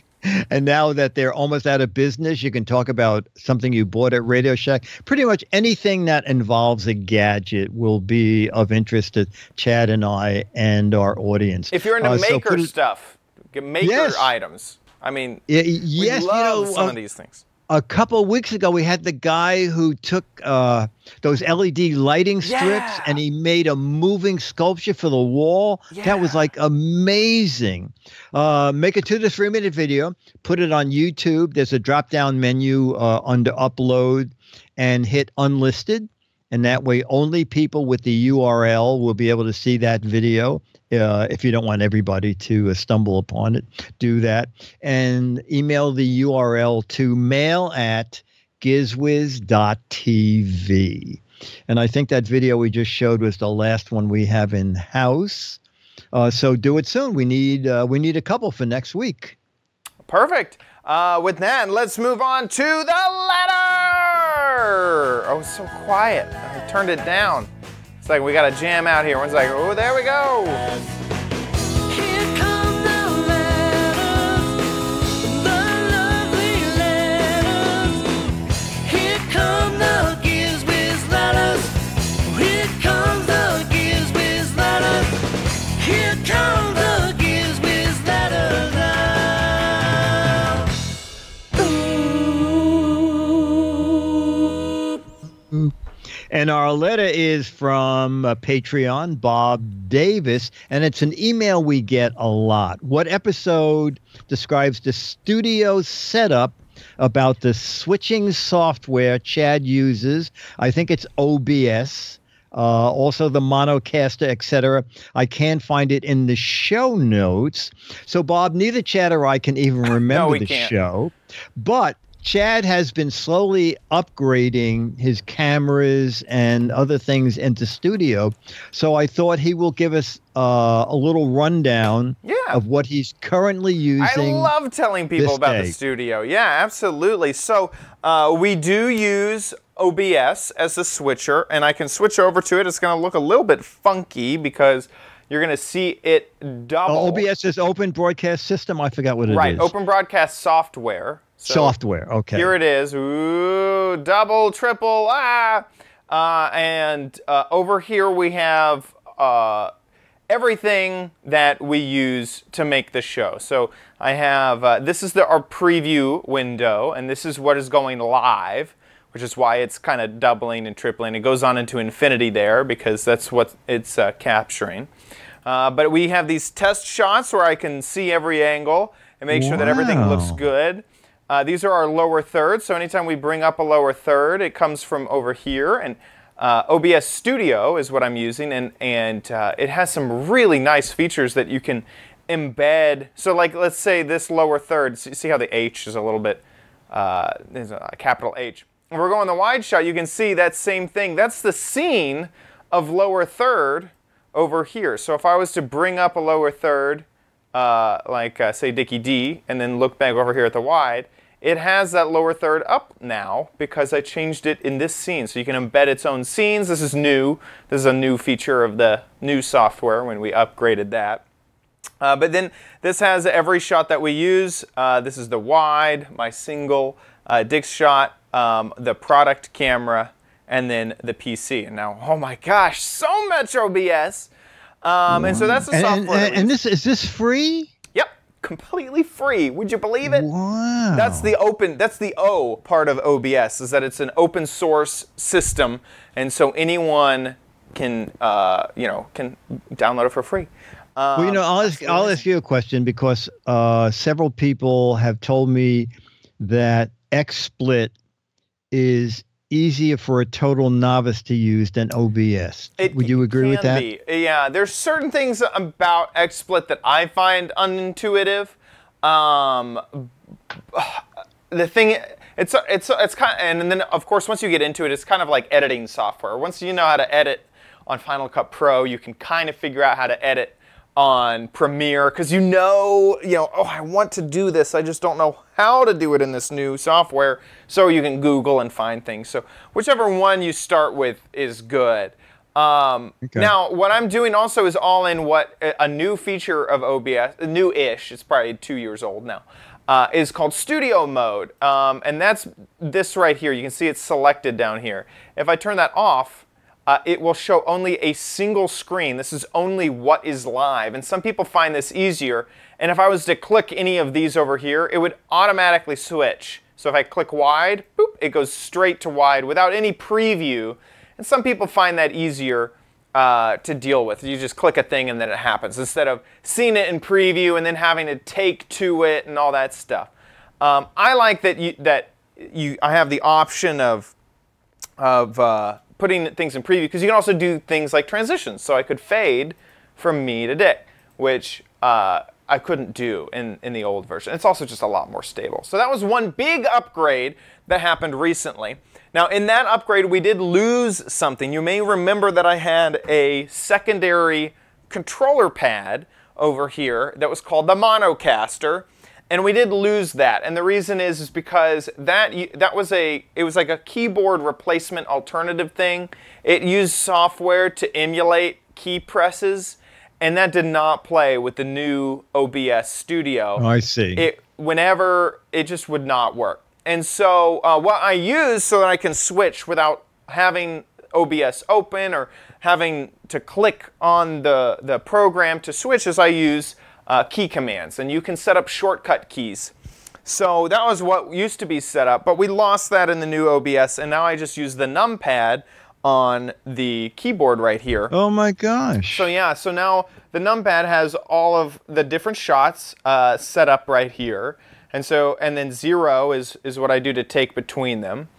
Speaker 3: And now that they're almost out of business, you can talk about something you bought at Radio Shack. Pretty much anything that involves a gadget will be of interest to Chad and I and our audience.
Speaker 1: If you're into
Speaker 3: Uh,
Speaker 1: maker
Speaker 3: put it-
Speaker 1: stuff, maker
Speaker 3: Yes.
Speaker 1: items. I mean,
Speaker 3: Y-
Speaker 1: we
Speaker 3: yes, you
Speaker 1: love
Speaker 3: know,
Speaker 1: some
Speaker 3: uh,
Speaker 1: of these things.
Speaker 3: A couple of weeks ago we had the guy who took uh, those led lighting strips
Speaker 1: Yeah.
Speaker 3: and he made a moving sculpture for the wall. That was like amazing. Uh, make a two to three minute video put it on youtube. There's a drop down menu uh, under upload and hit unlisted and that way only people with the url will be able to see that video uh, if you don't want everybody to uh, stumble upon it do that. And email the url to mail at gizwiz.tv and i think that video we just showed was the last one we have in house. Uh, so do it soon. We need uh, we need a couple for next week.
Speaker 1: Perfect. Uh, with that, let's move on to the letter. Oh, so quiet. I turned it down. It's like we got a jam out here. One's like, oh, there we go.
Speaker 3: And our letter is from uh, Patreon, Bob Davis, and it's an email we get a lot. What episode describes the studio setup about the switching software Chad uses? I think it's OBS. Uh, also the monocaster, etc. I can't find it in the show notes. So, Bob, neither Chad or I can even remember
Speaker 1: we
Speaker 3: the
Speaker 1: can't.
Speaker 3: show. But Chad has been slowly upgrading his cameras and other things into studio. So I thought he will give us uh, a little rundown
Speaker 1: Yeah.
Speaker 3: of what he's currently using.
Speaker 1: I love telling people about
Speaker 3: day.
Speaker 1: the studio. Yeah, absolutely. So uh, we do use OBS as the switcher, and I can switch over to it. It's going to look a little bit funky because you're going to see it double.
Speaker 3: Oh, OBS is Open Broadcast System. I forgot what it is.
Speaker 1: Right, Open Broadcast Software. So
Speaker 3: Software. Okay.
Speaker 1: Here it is. Ooh, double, triple, ah. Uh, and uh, over here we have uh, everything that we use to make the show. So I have, uh, this is the, our preview window, and this is what is going live, which is why it's kind of doubling and tripling. It goes on into infinity there because that's what it's uh, capturing. Uh, but we have these test shots where I can see every angle and make sure that everything looks good. Uh, these are our lower thirds, so anytime we bring up a lower third, it comes from over here. And uh, OBS Studio is what I'm using, and, and uh, it has some really nice features that you can embed. So like, let's say this lower third. See how the H is a little bit. Uh, there's a capital H. If we're going the wide shot, you can see that same thing. That's the scene of lower third over here. So if I was to bring up a lower third, uh, like uh, say Dickie D, and then look back over here at the wide, it has that lower third up now because I changed it in this scene. So you can embed its own scenes. This is new. This is a new feature of the new software when we upgraded that. Uh, but then this has every shot that we use. Uh, this is the wide, my single, uh, shot, um, the product camera, and then the PC. And now, oh my gosh, so much OBS. Um, and so that's the
Speaker 3: And,
Speaker 1: software.
Speaker 3: and,
Speaker 1: we
Speaker 3: and this is this free?
Speaker 1: Yep, completely free. Would you believe it?
Speaker 3: Wow.
Speaker 1: That's the open. That's the O part of OBS is that it's an open source system, and so anyone can, uh, you know, can download it for free. Um,
Speaker 3: Well, you know, I'll ask, I'll ask you a question because uh, several people have told me that XSplit is easier for a total novice to use than OBS.
Speaker 1: It
Speaker 3: Would you agree with that?
Speaker 1: be. Yeah, there's certain things about XSplit that I find unintuitive. Um, the thing, it's it's it's kind, and then of course once you get into it, it's kind of like editing software. Once you know how to edit on Final Cut Pro, you can kind of figure out how to edit on Premiere because you know, you know, oh, I want to do this. I just don't know how to do it in this new software. So you can Google and find things. So whichever one you start with is good. Um,
Speaker 3: Okay.
Speaker 1: Now, what I'm doing also is all in what a new feature of OBS, new-ish. It's probably two years old now. Uh, is called Studio Mode, um, and that's this right here. You can see it's selected down here. If I turn that off, uh, it will show only a single screen. This is only what is live, and some people find this easier. And if I was to click any of these over here, it would automatically switch. So if I click wide, boop, it goes straight to wide without any preview. And some people find that easier uh, to deal with. You just click a thing and then it happens instead of seeing it in preview and then having to take to it and all that stuff. Um, I like that you that you I have the option of of uh, putting things in preview because you can also do things like transitions. So I could fade from me to Dick, which uh, I couldn't do in, in the old version. It's also just a lot more stable. So that was one big upgrade that happened recently. Now, in that upgrade, we did lose something. You may remember that I had a secondary controller pad over here that was called the Monocaster and we did lose that and the reason is is because that that was a it was like a keyboard replacement alternative thing it used software to emulate key presses and that did not play with the new OBS studio
Speaker 3: Oh, I see.
Speaker 1: it whenever it just would not work. And so uh, what I use so that I can switch without having OBS open or having to click on the, the program to switch is I use uh, key commands. And you can set up shortcut keys. So that was what used to be set up, but we lost that in the new OBS, and now I just use the numpad on the keyboard right here.
Speaker 3: oh my gosh.
Speaker 1: So yeah, so now the numpad has all of the different shots uh, set up right here, and so and then zero is is what I do to take between them.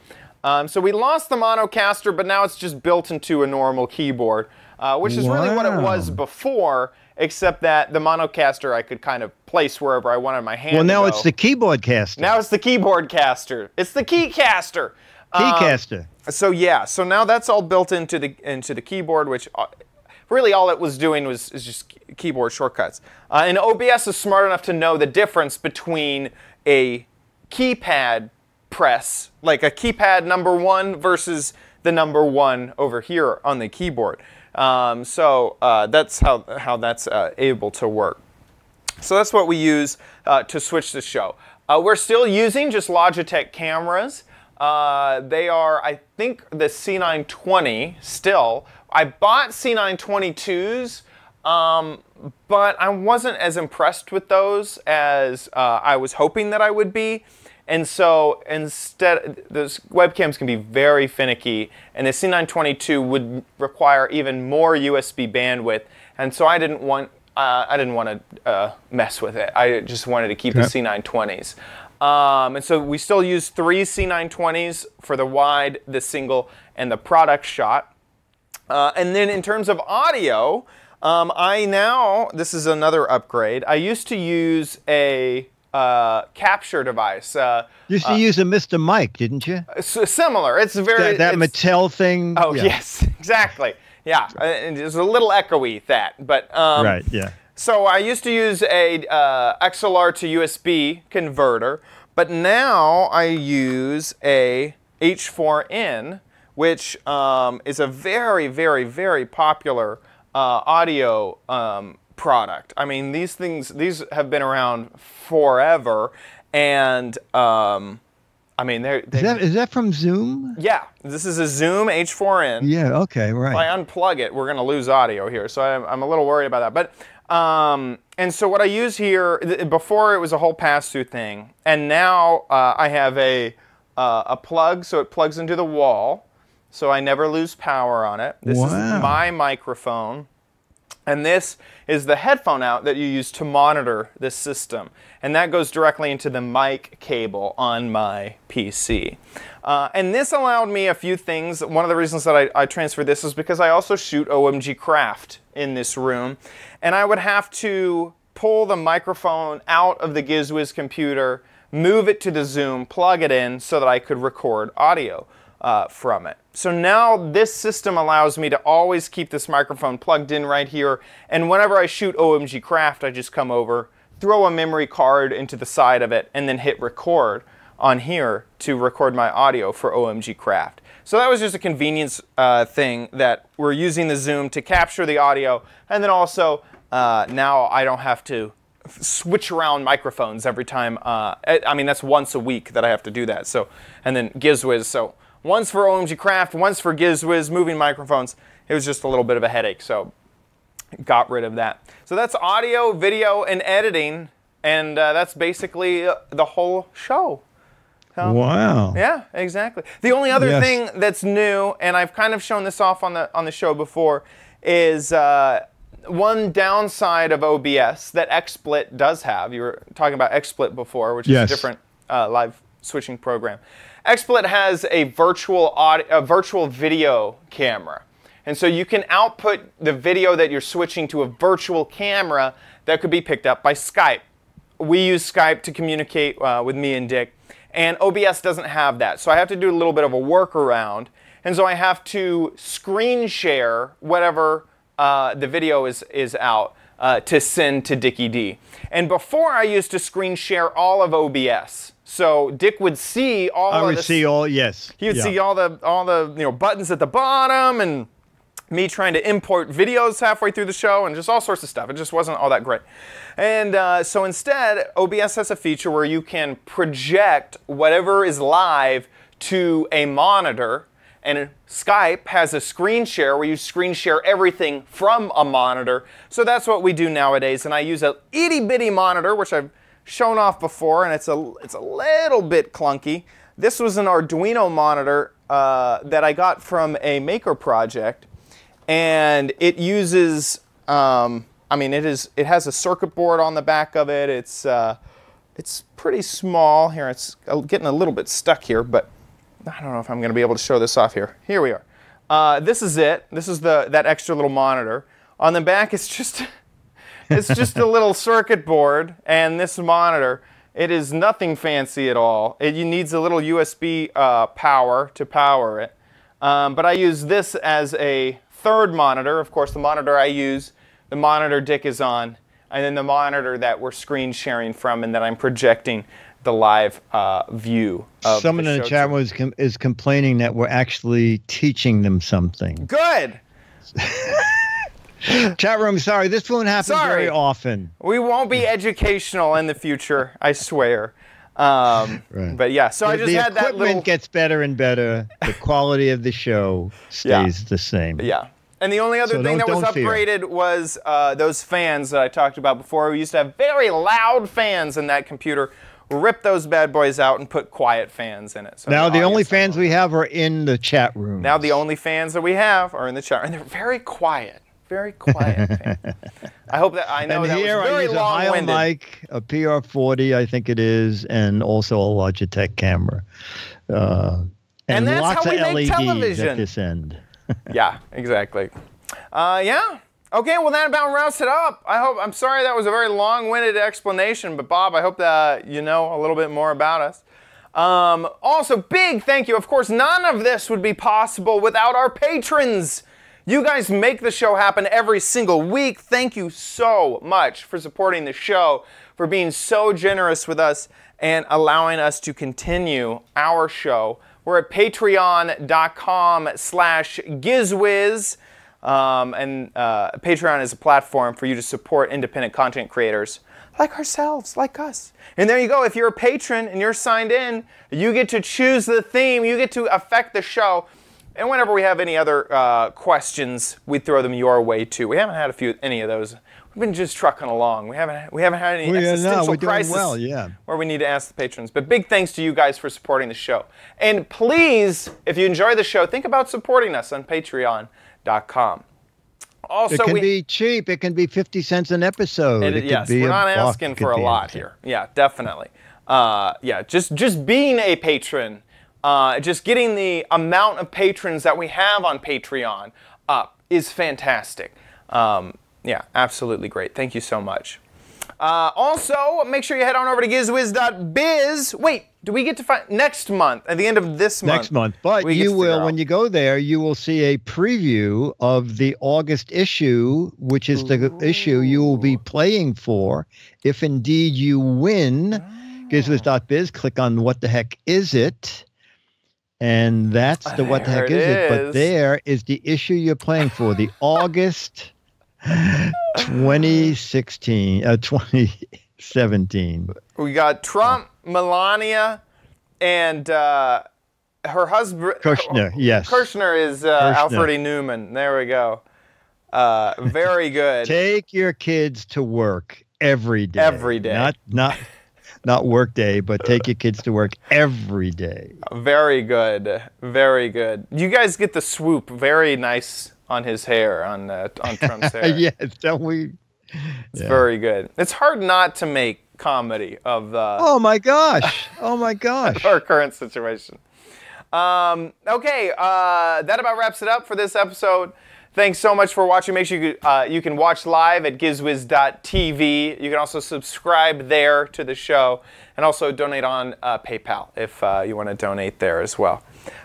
Speaker 1: Um, so we lost the monocaster, but now it's just built into a normal keyboard, uh, which is really what it was before, except that the monocaster I could kind of place wherever I wanted my hand.
Speaker 3: well, now it's the keyboard caster.
Speaker 1: now it's the keyboard caster. It's the keycaster. Um,
Speaker 3: Keycaster.
Speaker 1: So yeah, so now that's all built into the into the keyboard, which uh, really all it was doing was just keyboard shortcuts. Uh, and OBS is smart enough to know the difference between a keypad press, like a keypad number one versus the number one over here on the keyboard. Um, so uh, that's how how that's uh, able to work. So that's what we use uh, to switch the show. Uh, we're still using just Logitech cameras. Uh, they are, I think, the C920 still. I bought C922s, um, but I wasn't as impressed with those as uh, I was hoping that I would be. And so instead, those webcams can be very finicky, and the C922 would require even more USB bandwidth. And so I didn't want uh, I didn't want to uh, mess with it. I just wanted to keep the C920s. Um, and so we still use three C920s for the wide, the single, and the product shot. Uh, and then in terms of audio, Um, I now, this is another upgrade. I used to use a uh, capture device. Uh,
Speaker 3: You used to use a Mr. Mike, didn't you?
Speaker 1: similar. It's very.
Speaker 3: That, that
Speaker 1: it's-
Speaker 3: Mattel thing.
Speaker 1: Oh,
Speaker 3: Yeah.
Speaker 1: yes, exactly. Yeah, uh, and it's a little echoey, that. But um,
Speaker 3: right. Yeah.
Speaker 1: So I used to use a uh, XLR to USB converter, but now I use a H4n, which um, is a very, very, very popular uh, audio um, product. I mean, these things these have been around forever, and um, I mean they're.
Speaker 3: Is that is that from Zoom?
Speaker 1: yeah, this is a Zoom H4n.
Speaker 3: Yeah. Okay. Right.
Speaker 1: If I unplug it, we're going to lose audio here. So I'm, I'm a little worried about that. But um, and so what I use here before it was a whole pass-through thing, and now uh, I have a uh, a plug, so it plugs into the wall, so I never lose power on it. This
Speaker 3: Wow.
Speaker 1: is my microphone. And this is the headphone out that you use to monitor this system. And that goes directly into the mic cable on my PC. Uh, and this allowed me a few things. One of the reasons that I, I transferred this is because I also shoot OMG Craft in this room. And I would have to pull the microphone out of the GizWiz computer, move it to the Zoom, plug it in so that I could record audio uh, from it. So now this system allows me to always keep this microphone plugged in right here. And whenever I shoot OMG Craft, I just come over, throw a memory card into the side of it, and then hit record on here to record my audio for OMG Craft. So that was just a convenience uh, thing that we're using the Zoom to capture the audio, and then also uh, now I don't have to switch around microphones every time. Uh, I mean, that's once a week that I have to do that. So, and then GizWiz. So once for OMG Craft, once for GizWiz, moving microphones. It was just a little bit of a headache. So got rid of that. So that's audio, video, and editing, and uh, that's basically uh, the whole show. So-
Speaker 3: Wow.
Speaker 1: yeah, exactly. The only other
Speaker 3: Yes.
Speaker 1: thing that's new, and I've kind of shown this off on the on the show before, is uh, one downside of OBS that XSplit does have. You were talking about XSplit before, which is a different uh, live switching program. XSplit has a virtual audio, a virtual video camera. And so you can output the video that you're switching to a virtual camera that could be picked up by Skype. We use Skype to communicate uh, with me and Dick, and OBS doesn't have that. So I have to do a little bit of a workaround. And so I have to screen share whatever uh, the video is, is out uh, to send to Dickie D. And before I used to screen share all of OBS. So Dick would see all of I
Speaker 3: would
Speaker 1: the
Speaker 3: see all. Yes.
Speaker 1: he would
Speaker 3: Yeah.
Speaker 1: see all the all the you know buttons at the bottom and me trying to import videos halfway through the show and just all sorts of stuff. It just wasn't all that great. And uh, so instead, OBS has a feature where you can project whatever is live to a monitor. And Skype has a screen share where you screen share everything from a monitor. So that's what we do nowadays. And I use a itty bitty monitor, which I've shown off before, and it's a it's a little bit clunky. This was an Arduino monitor uh, that I got from a maker project, and it uses. Um, I mean, it is. It has a circuit board on the back of it. It's uh, it's pretty small. Here, it's getting a little bit stuck here, but I don't know if I'm going to be able to show this off here. Here we are. Uh, this is it. This is the that extra little monitor. On the back, it's just it's just a little circuit board and this monitor. It is nothing fancy at all. It needs a little USB uh, power to power it. Um, but I use this as a third monitor. Of course, the monitor I use, the monitor Dick is on, and then the monitor that we're screen sharing from and that I'm projecting the live uh, view of
Speaker 3: Someone
Speaker 1: the
Speaker 3: in the chat
Speaker 1: room
Speaker 3: was com- is complaining that we're actually teaching them something.
Speaker 1: Good.
Speaker 3: Chat room, sorry, this won't happen
Speaker 1: Sorry.
Speaker 3: very often.
Speaker 1: We won't be educational in the future, I swear. Um,
Speaker 3: Right.
Speaker 1: But yeah, so I just
Speaker 3: the
Speaker 1: had that
Speaker 3: The
Speaker 1: equipment
Speaker 3: gets better and better. The quality of the show
Speaker 1: Yeah.
Speaker 3: stays the same.
Speaker 1: Yeah. And the only other
Speaker 3: So
Speaker 1: thing that was upgraded was uh, those fans that I talked about before. We used to have very loud fans in that computer. Rip those bad boys out and put quiet fans in it. So
Speaker 3: Now the only fans we have are in the chat room.
Speaker 1: now the only fans that we have are in the chat, and they're very quiet, very quiet. I hope that I know
Speaker 3: and
Speaker 1: that
Speaker 3: here
Speaker 1: was
Speaker 3: I
Speaker 1: very
Speaker 3: use a
Speaker 1: long-winded.
Speaker 3: mic, a PR40, I think it is, and also a Logitech camera. Uh, and,
Speaker 1: And that's
Speaker 3: lots
Speaker 1: how we
Speaker 3: of
Speaker 1: make
Speaker 3: LEDs
Speaker 1: television.
Speaker 3: at this end.
Speaker 1: Yeah, exactly. Uh, yeah. Okay, well that about rounds it up. I hope I'm sorry that was a very long-winded explanation, but Bob, I hope that you know a little bit more about us. Um, also, big thank you. Of course, none of this would be possible without our patrons. You guys make the show happen every single week. Thank you so much for supporting the show, for being so generous with us, and allowing us to continue our show. We're at patreon.com slash gizwiz. Um, and uh, Patreon is a platform for you to support independent content creators like ourselves, like us. And there you go. If you're a patron and you're signed in, you get to choose the theme, you get to affect the show. And whenever we have any other uh, questions, we throw them your way too. We haven't had a few any of those. We've been just trucking along. We haven't we haven't had any
Speaker 3: We
Speaker 1: existential
Speaker 3: doing
Speaker 1: crisis
Speaker 3: well, yeah.
Speaker 1: where we need to ask the patrons. But big thanks to you guys for supporting the show. And please, if you enjoy the show, think about supporting us on Patreon.com. Also,
Speaker 3: it can
Speaker 1: we,
Speaker 3: be cheap. It can be 50 cents an episode.
Speaker 1: it-
Speaker 3: it could
Speaker 1: yes, we're not asking for a lot here. Yeah, definitely. Uh, yeah, just just being a patron, uh, just getting the amount of patrons that we have on Patreon up is fantastic. Um, yeah, absolutely great. Thank you so much. Uh, also, make sure you head on over to gizwiz.biz. Wait, do we get to find next month at the end of this month?
Speaker 3: next month. But you will, when you go there, you will see a preview of the August issue, which is the issue you will be playing for. If indeed you win, gizwiz.biz, click on what the heck is it? And that's the what the heck
Speaker 1: it
Speaker 3: is it. But there is the issue you're playing for, the August 2016, uh, 2017.
Speaker 1: We got Trump, Melania, and uh, her husband.
Speaker 3: Kushner, yes.
Speaker 1: Kirshner is uh,
Speaker 3: Kirshner.
Speaker 1: Alfred E. Neuman. There we go. Uh, very good.
Speaker 3: Take your kids to work every day.
Speaker 1: Every day.
Speaker 3: Not not not work day, but take your kids to work every day.
Speaker 1: Very good. Very good. You guys get the swoop. Very nice on his hair, on uh, on Trump's hair.
Speaker 3: yes, don't we?
Speaker 1: It's
Speaker 3: yeah.
Speaker 1: very good. It's hard not to make comedy of the
Speaker 3: Oh my gosh. Oh my gosh.
Speaker 1: our current situation. Um, okay, uh, that about wraps it up for this episode. Thanks so much for watching. Make sure you, uh, you can watch live at gizwiz.tv. You can also subscribe there to the show and also donate on uh, PayPal if uh, you want to donate there as well.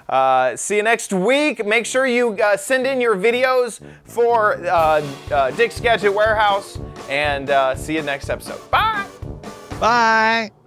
Speaker 1: Uh, see you next week. Make sure you uh, send in your videos for uh, Dick's Gadget Warehouse and see you next episode. Bye!
Speaker 3: Bye.